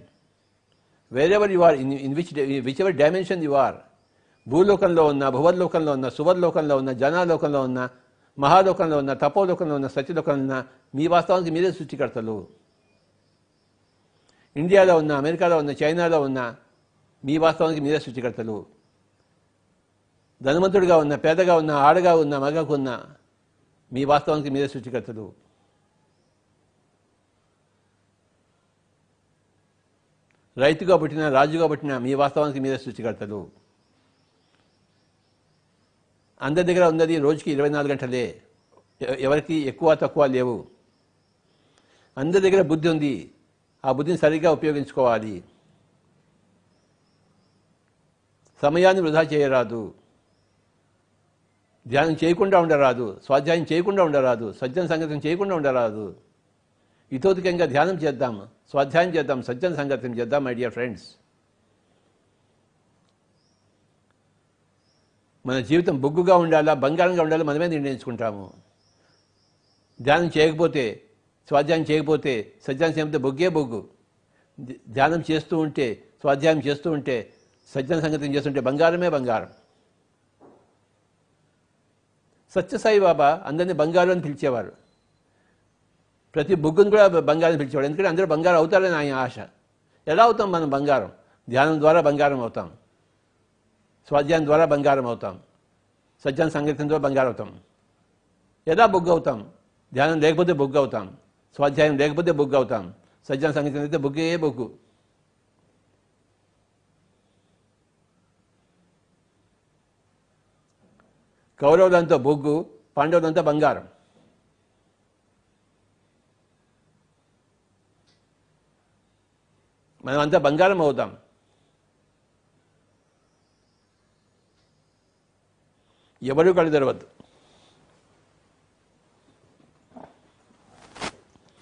Wherever you are, in, in which, whichever dimension you are, భూలోకంలో ఉన్న భువర్లోకంలో ఉన్న సువర్లోకంలో ఉన్న జనాలోకంలో ఉన్న మహాలోకంలో ఉన్న తపోలోకంలో ఉన్న సత్యలోకంలో ఉన్న మీ వాస్తవానికి మీరే సృష్టికర్తలు ఇండియాలో ఉన్న అమెరికాలో ఉన్న చైనాలో ఉన్న మీ వాస్తవానికి మీరే సృష్టికర్తలు ధనవంతుడిగా ఉన్న పేదగా ఉన్న ఆడగా ఉన్న మగకు ఉన్న మీ వాస్తవానికి మీరే సృష్టికర్తలు రైతుగా పుట్టిన రాజుగా పుట్టిన మీ వాస్తవానికి మీరే సృష్టికర్తలు. అందరి దగ్గర ఉన్నది రోజుకి ఇరవై నాలుగు గంటలే. ఎవరికి ఎక్కువ తక్కువ లేవు. అందరి దగ్గర బుద్ధి ఉంది. ఆ బుద్ధిని సరిగ్గా ఉపయోగించుకోవాలి. సమయాన్ని వృధా చేయరాదు. ధ్యానం చేయకుండా ఉండరాదు. స్వాధ్యాయం చేయకుండా ఉండరాదు. సజ్జన సంగతి చేయకుండా ఉండరాదు. ఇతోధికంగా ధ్యానం చేద్దాం స్వాధ్యాయం చేద్దాం సజ్జన సంగతం చేద్దాం మై డియర్ ఫ్రెండ్స్ మన జీవితం బొగ్గుగా ఉండాలా బంగారంగా ఉండాలా మనమే నిర్ణయించుకుంటాము. ధ్యానం చేయకపోతే స్వాధ్యాయం చేయకపోతే సజ్జన చేయకపోతే బొగ్గే బొగ్గు. ధ్యానం చేస్తూ ఉంటే స్వాధ్యాయం చేస్తూ ఉంటే సజ్జన సంగతం చేస్తుంటే బంగారమే బంగారం. సత్యసాయి బాబా అందరినీ బంగారు అని పిలిచేవారు. ప్రతి బుక్కును కూడా బంగారం పిలిచేవాడు. ఎందుకంటే అందరూ బంగారం అవుతారని ఆయన ఆశ. ఎలా అవుతాం మనం బంగారం? ధ్యానం ద్వారా బంగారం అవుతాం. స్వాధ్యాయం ద్వారా బంగారం అవుతాం. సజ్జన సంగీతం ద్వారా బంగారం అవుతాం. ఎలా బొగ్గు అవుతాం. ధ్యానం లేకపోతే బొగ్గు అవుతాం. స్వాధ్యాయం లేకపోతే బొగ్గు అవుతాం. సజ్జన సంగీతం అయితే బొగ్గే బొగ్గు. కౌరవులంతా బొగ్గు పాండవులంతా బంగారం. మనం అంతా బంగారం అవుతాం ఎవరు కళ్ళు తెరవద్దు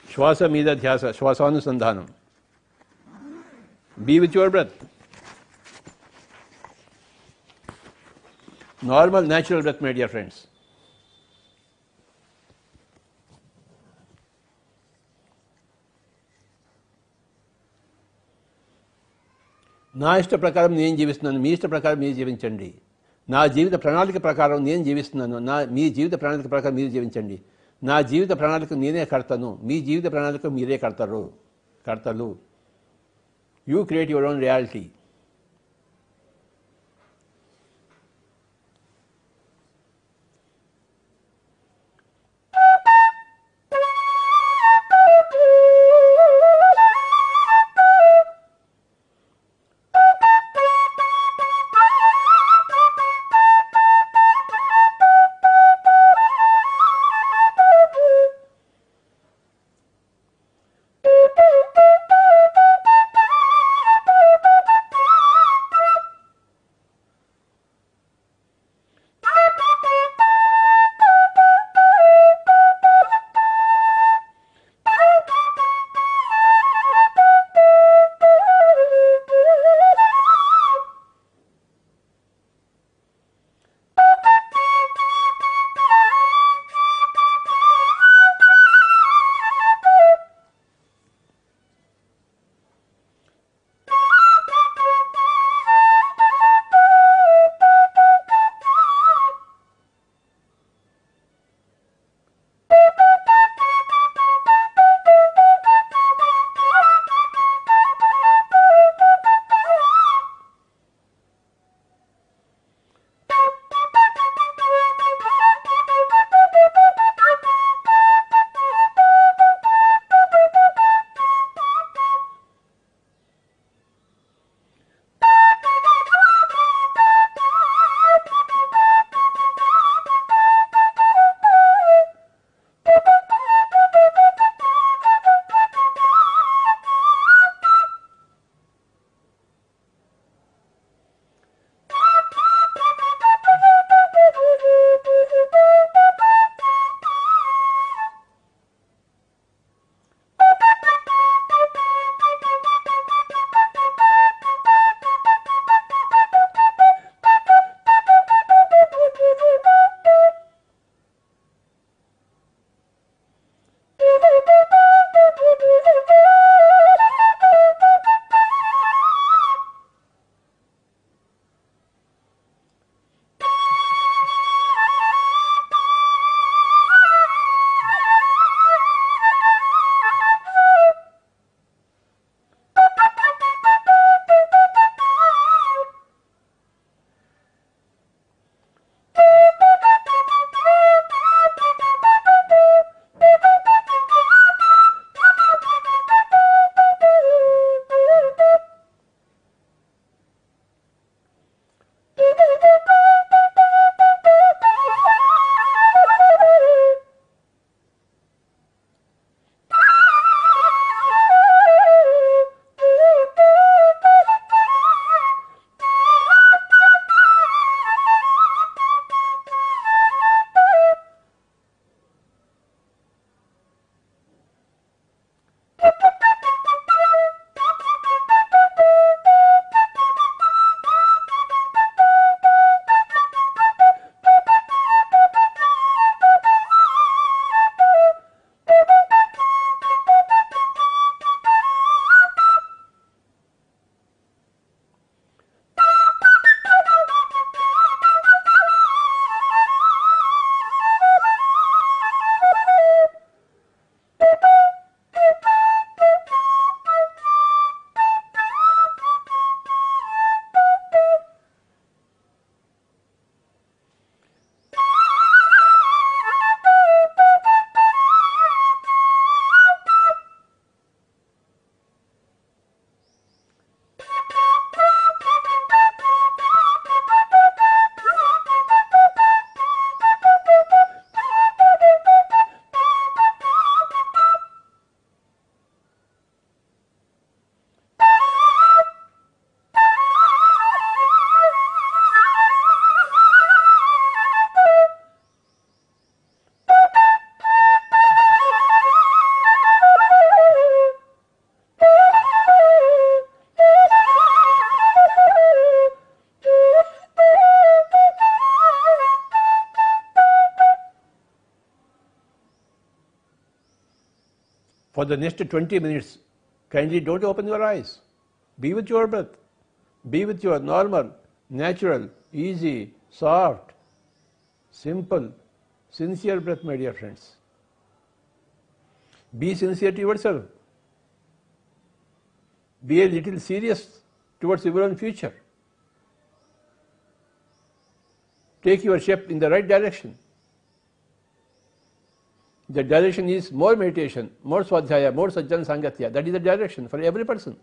శ్వాస మీద ధ్యాస శ్వాసానుసంధానం be with your breath normal natural breath my dear friends నా ఇష్ట ప్రకారం నేను జీవిస్తున్నాను మీ ఇష్ట ప్రకారం మీరు జీవించండి. నా జీవిత ప్రణాళిక ప్రకారం నేను జీవిస్తున్నాను నా మీ జీవిత ప్రణాళిక ప్రకారం మీరు జీవించండి. నా జీవిత ప్రణాళిక నేనే కడతాను మీ జీవిత ప్రణాళిక మీరే కడతారు. కడతలు you create your own reality the next 20 minutes, kindly don't open your eyes. Be with your breath. Be with your normal, natural, easy, soft, simple, sincere breath, my dear friends. Be sincere to yourself. Be a little serious towards your own future. Take your step in the right direction. The direction is more meditation, more swadhyaya, more sajjan sangatya. That is the direction for every person.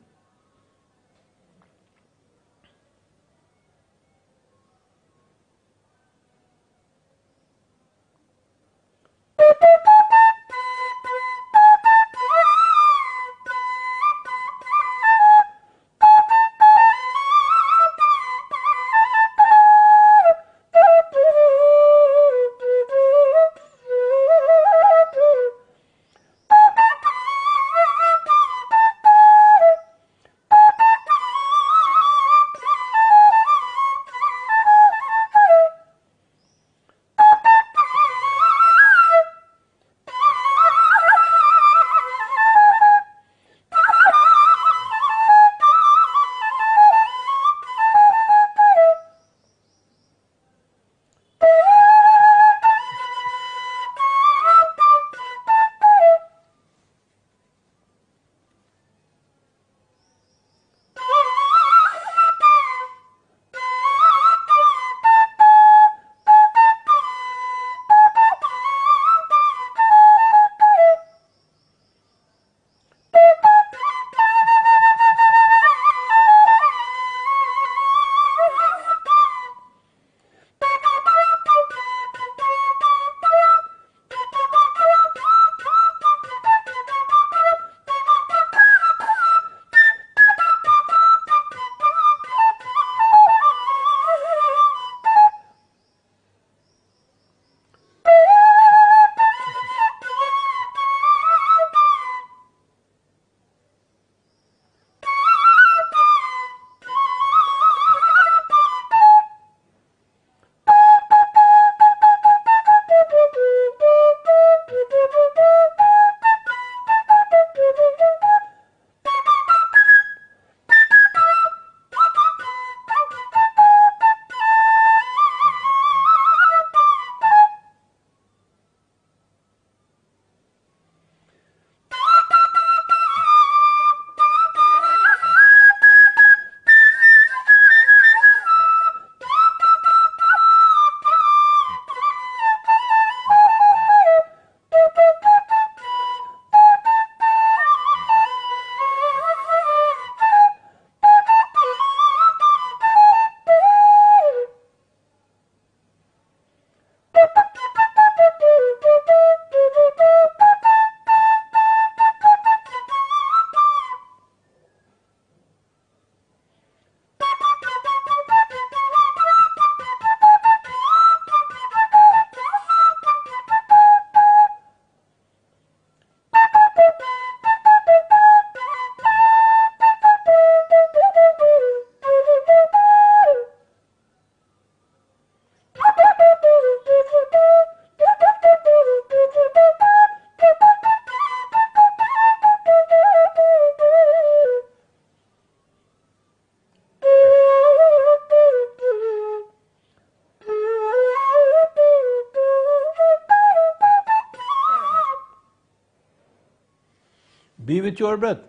With your breath.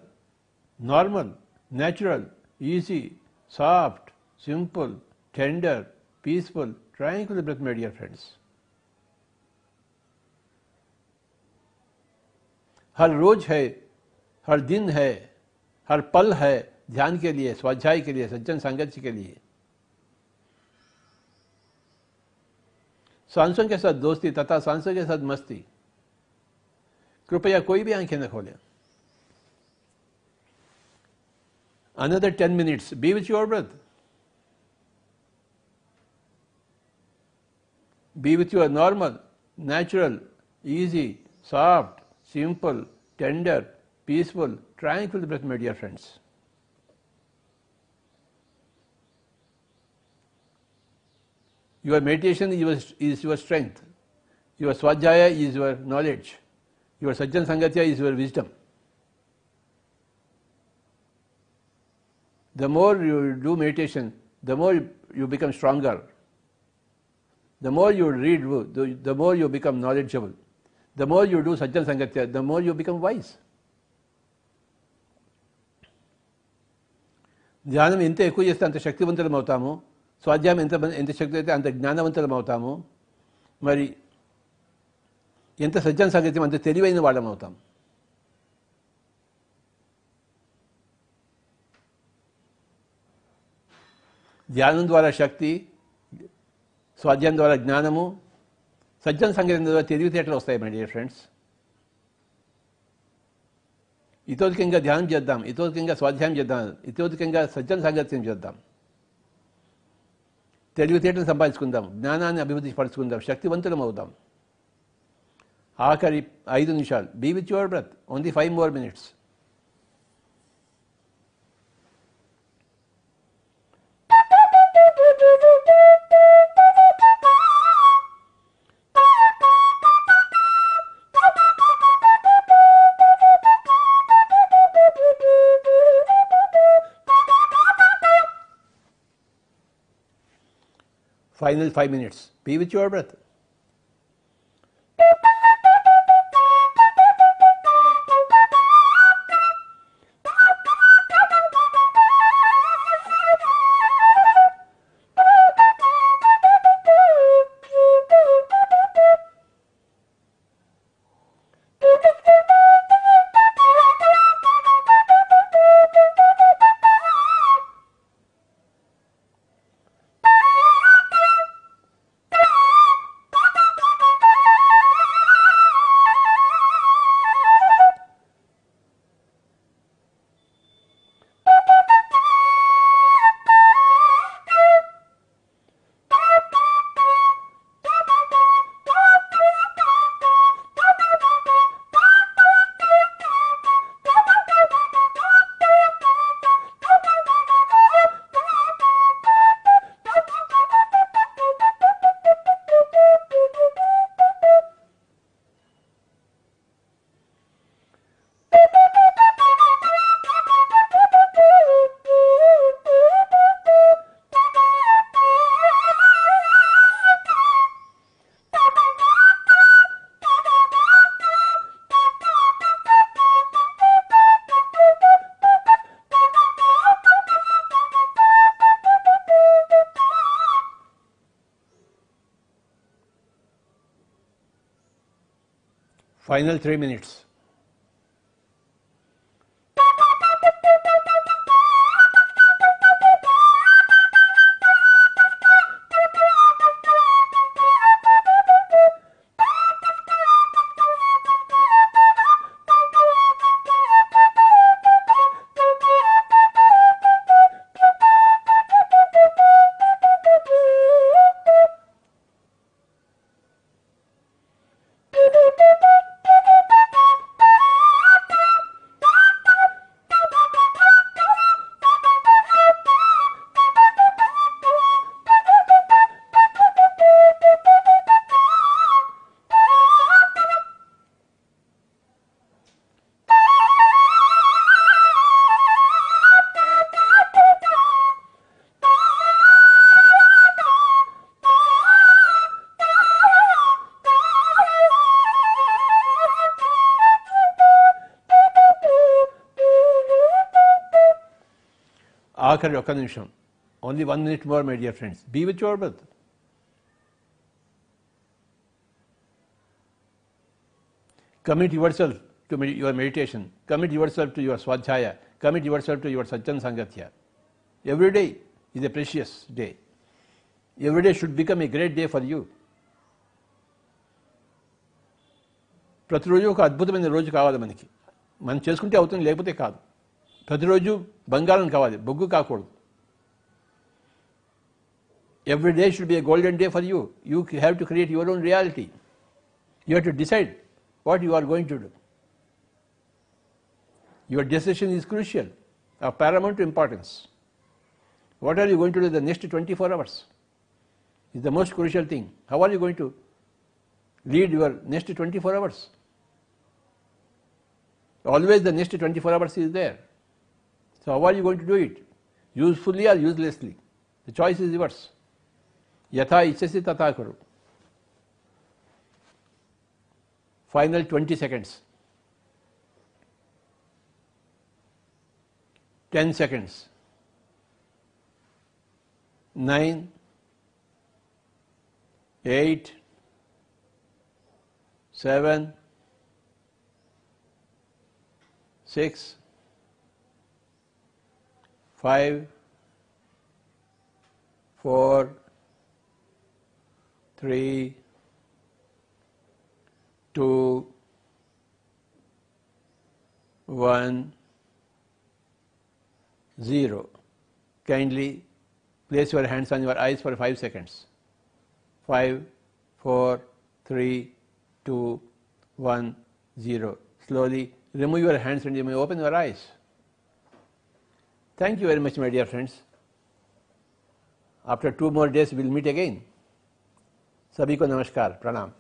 Normal, natural, easy, soft, simple, tender, peaceful, tranquil breath, my dear friends. हर रोज है हर दिन है हर पल है ध्यान के लिए स्वाध्याय के लिए सज्जन संगति के लिए सांसों के साथ दोस्ती तथा सांसों के साथ मस्ती कृपया कोई भी आँखें न खोलें another 10 minutes. Be with your breath be with your normal natural easy soft simple tender peaceful tranquil breath my dear friends. Your meditation is your, is your strength. Your swadhyaya is your knowledge. Your sajjan sangatya is your wisdom The more you do meditation, the more you- you become stronger. The more you read, the, the more you become knowledgeable. The more you do sajjan sangatya, the more you become wise. ధ్యానం ఎంత ఎక్కువ చేస్తే అంత శక్తివంతులం అవుతాము స్వాధ్యాయం ఎంత ఎంత శక్తి అయితే అంత జ్ఞానవంతులం అవుతాము మరి ఎంత సజ్జన సంగతి అంత తెలివైన వాళ్ళం అవుతాం ధ్యానం ద్వారా శక్తి స్వాధ్యాయం ద్వారా జ్ఞానము సజ్జన సంగీతం ద్వారా తెలివితేటలు వస్తాయి మై డియర్ ఫ్రెండ్స్ ఇతోధికంగా ధ్యానం చేద్దాం ఇతోధికంగా స్వాధ్యాయం చేద్దాం ఇతోధికంగా సజ్జన సాంగత్యం చేద్దాం. తెలివితేటలు సంపాదించుకుందాం జ్ఞానాన్ని అభివృద్ధి పరుచుకుందాం శక్తివంతులం అవుదాం. ఆఖరి ఐదు నిమిషాలు. Be with your breath only five more minutes Final five minutes. Be with your breath. Final three minutes. ఆఖరి ఒక్క నిమిషం only one minute more my dear friends be with your breath commit yourself to med- your meditation, commit yourself to your swadhyaya, commit yourself to your sajjan sangatya. Every day is a precious day. Every day should become a great day for you. ప్రతిరోజు ఒక అద్భుతమైన రోజు కావాలి మనకి మనం చేసుకుంటే అవుతుంది లేకపోతే కాదు ప్రతిరోజు బంగారం కావాలి బొగ్గు కాకూడదు every day should be a golden day for you you have to create your own reality you have to decide what you are going to do. Your decision is crucial, of paramount importance. What are you going to do the next 24 hours? Is the most crucial thing. How are you going to lead your next 24 hours? Always the next 24 hours is there. So how are you going to do it? usefully or uselessly. The choice is yours. Yatha ichasi tata kuru. Final 20 seconds. 10 seconds. 9, 8, 7, 6, five, four, three, two, one, zero. Kindly place your hands on your eyes for five seconds. Five, four, three, two, one, zero. Slowly remove your hands and you may open your eyes. Thank you very much, my dear friends. After two more days, we'll meet again. सभी को नमस्कार प्रणाम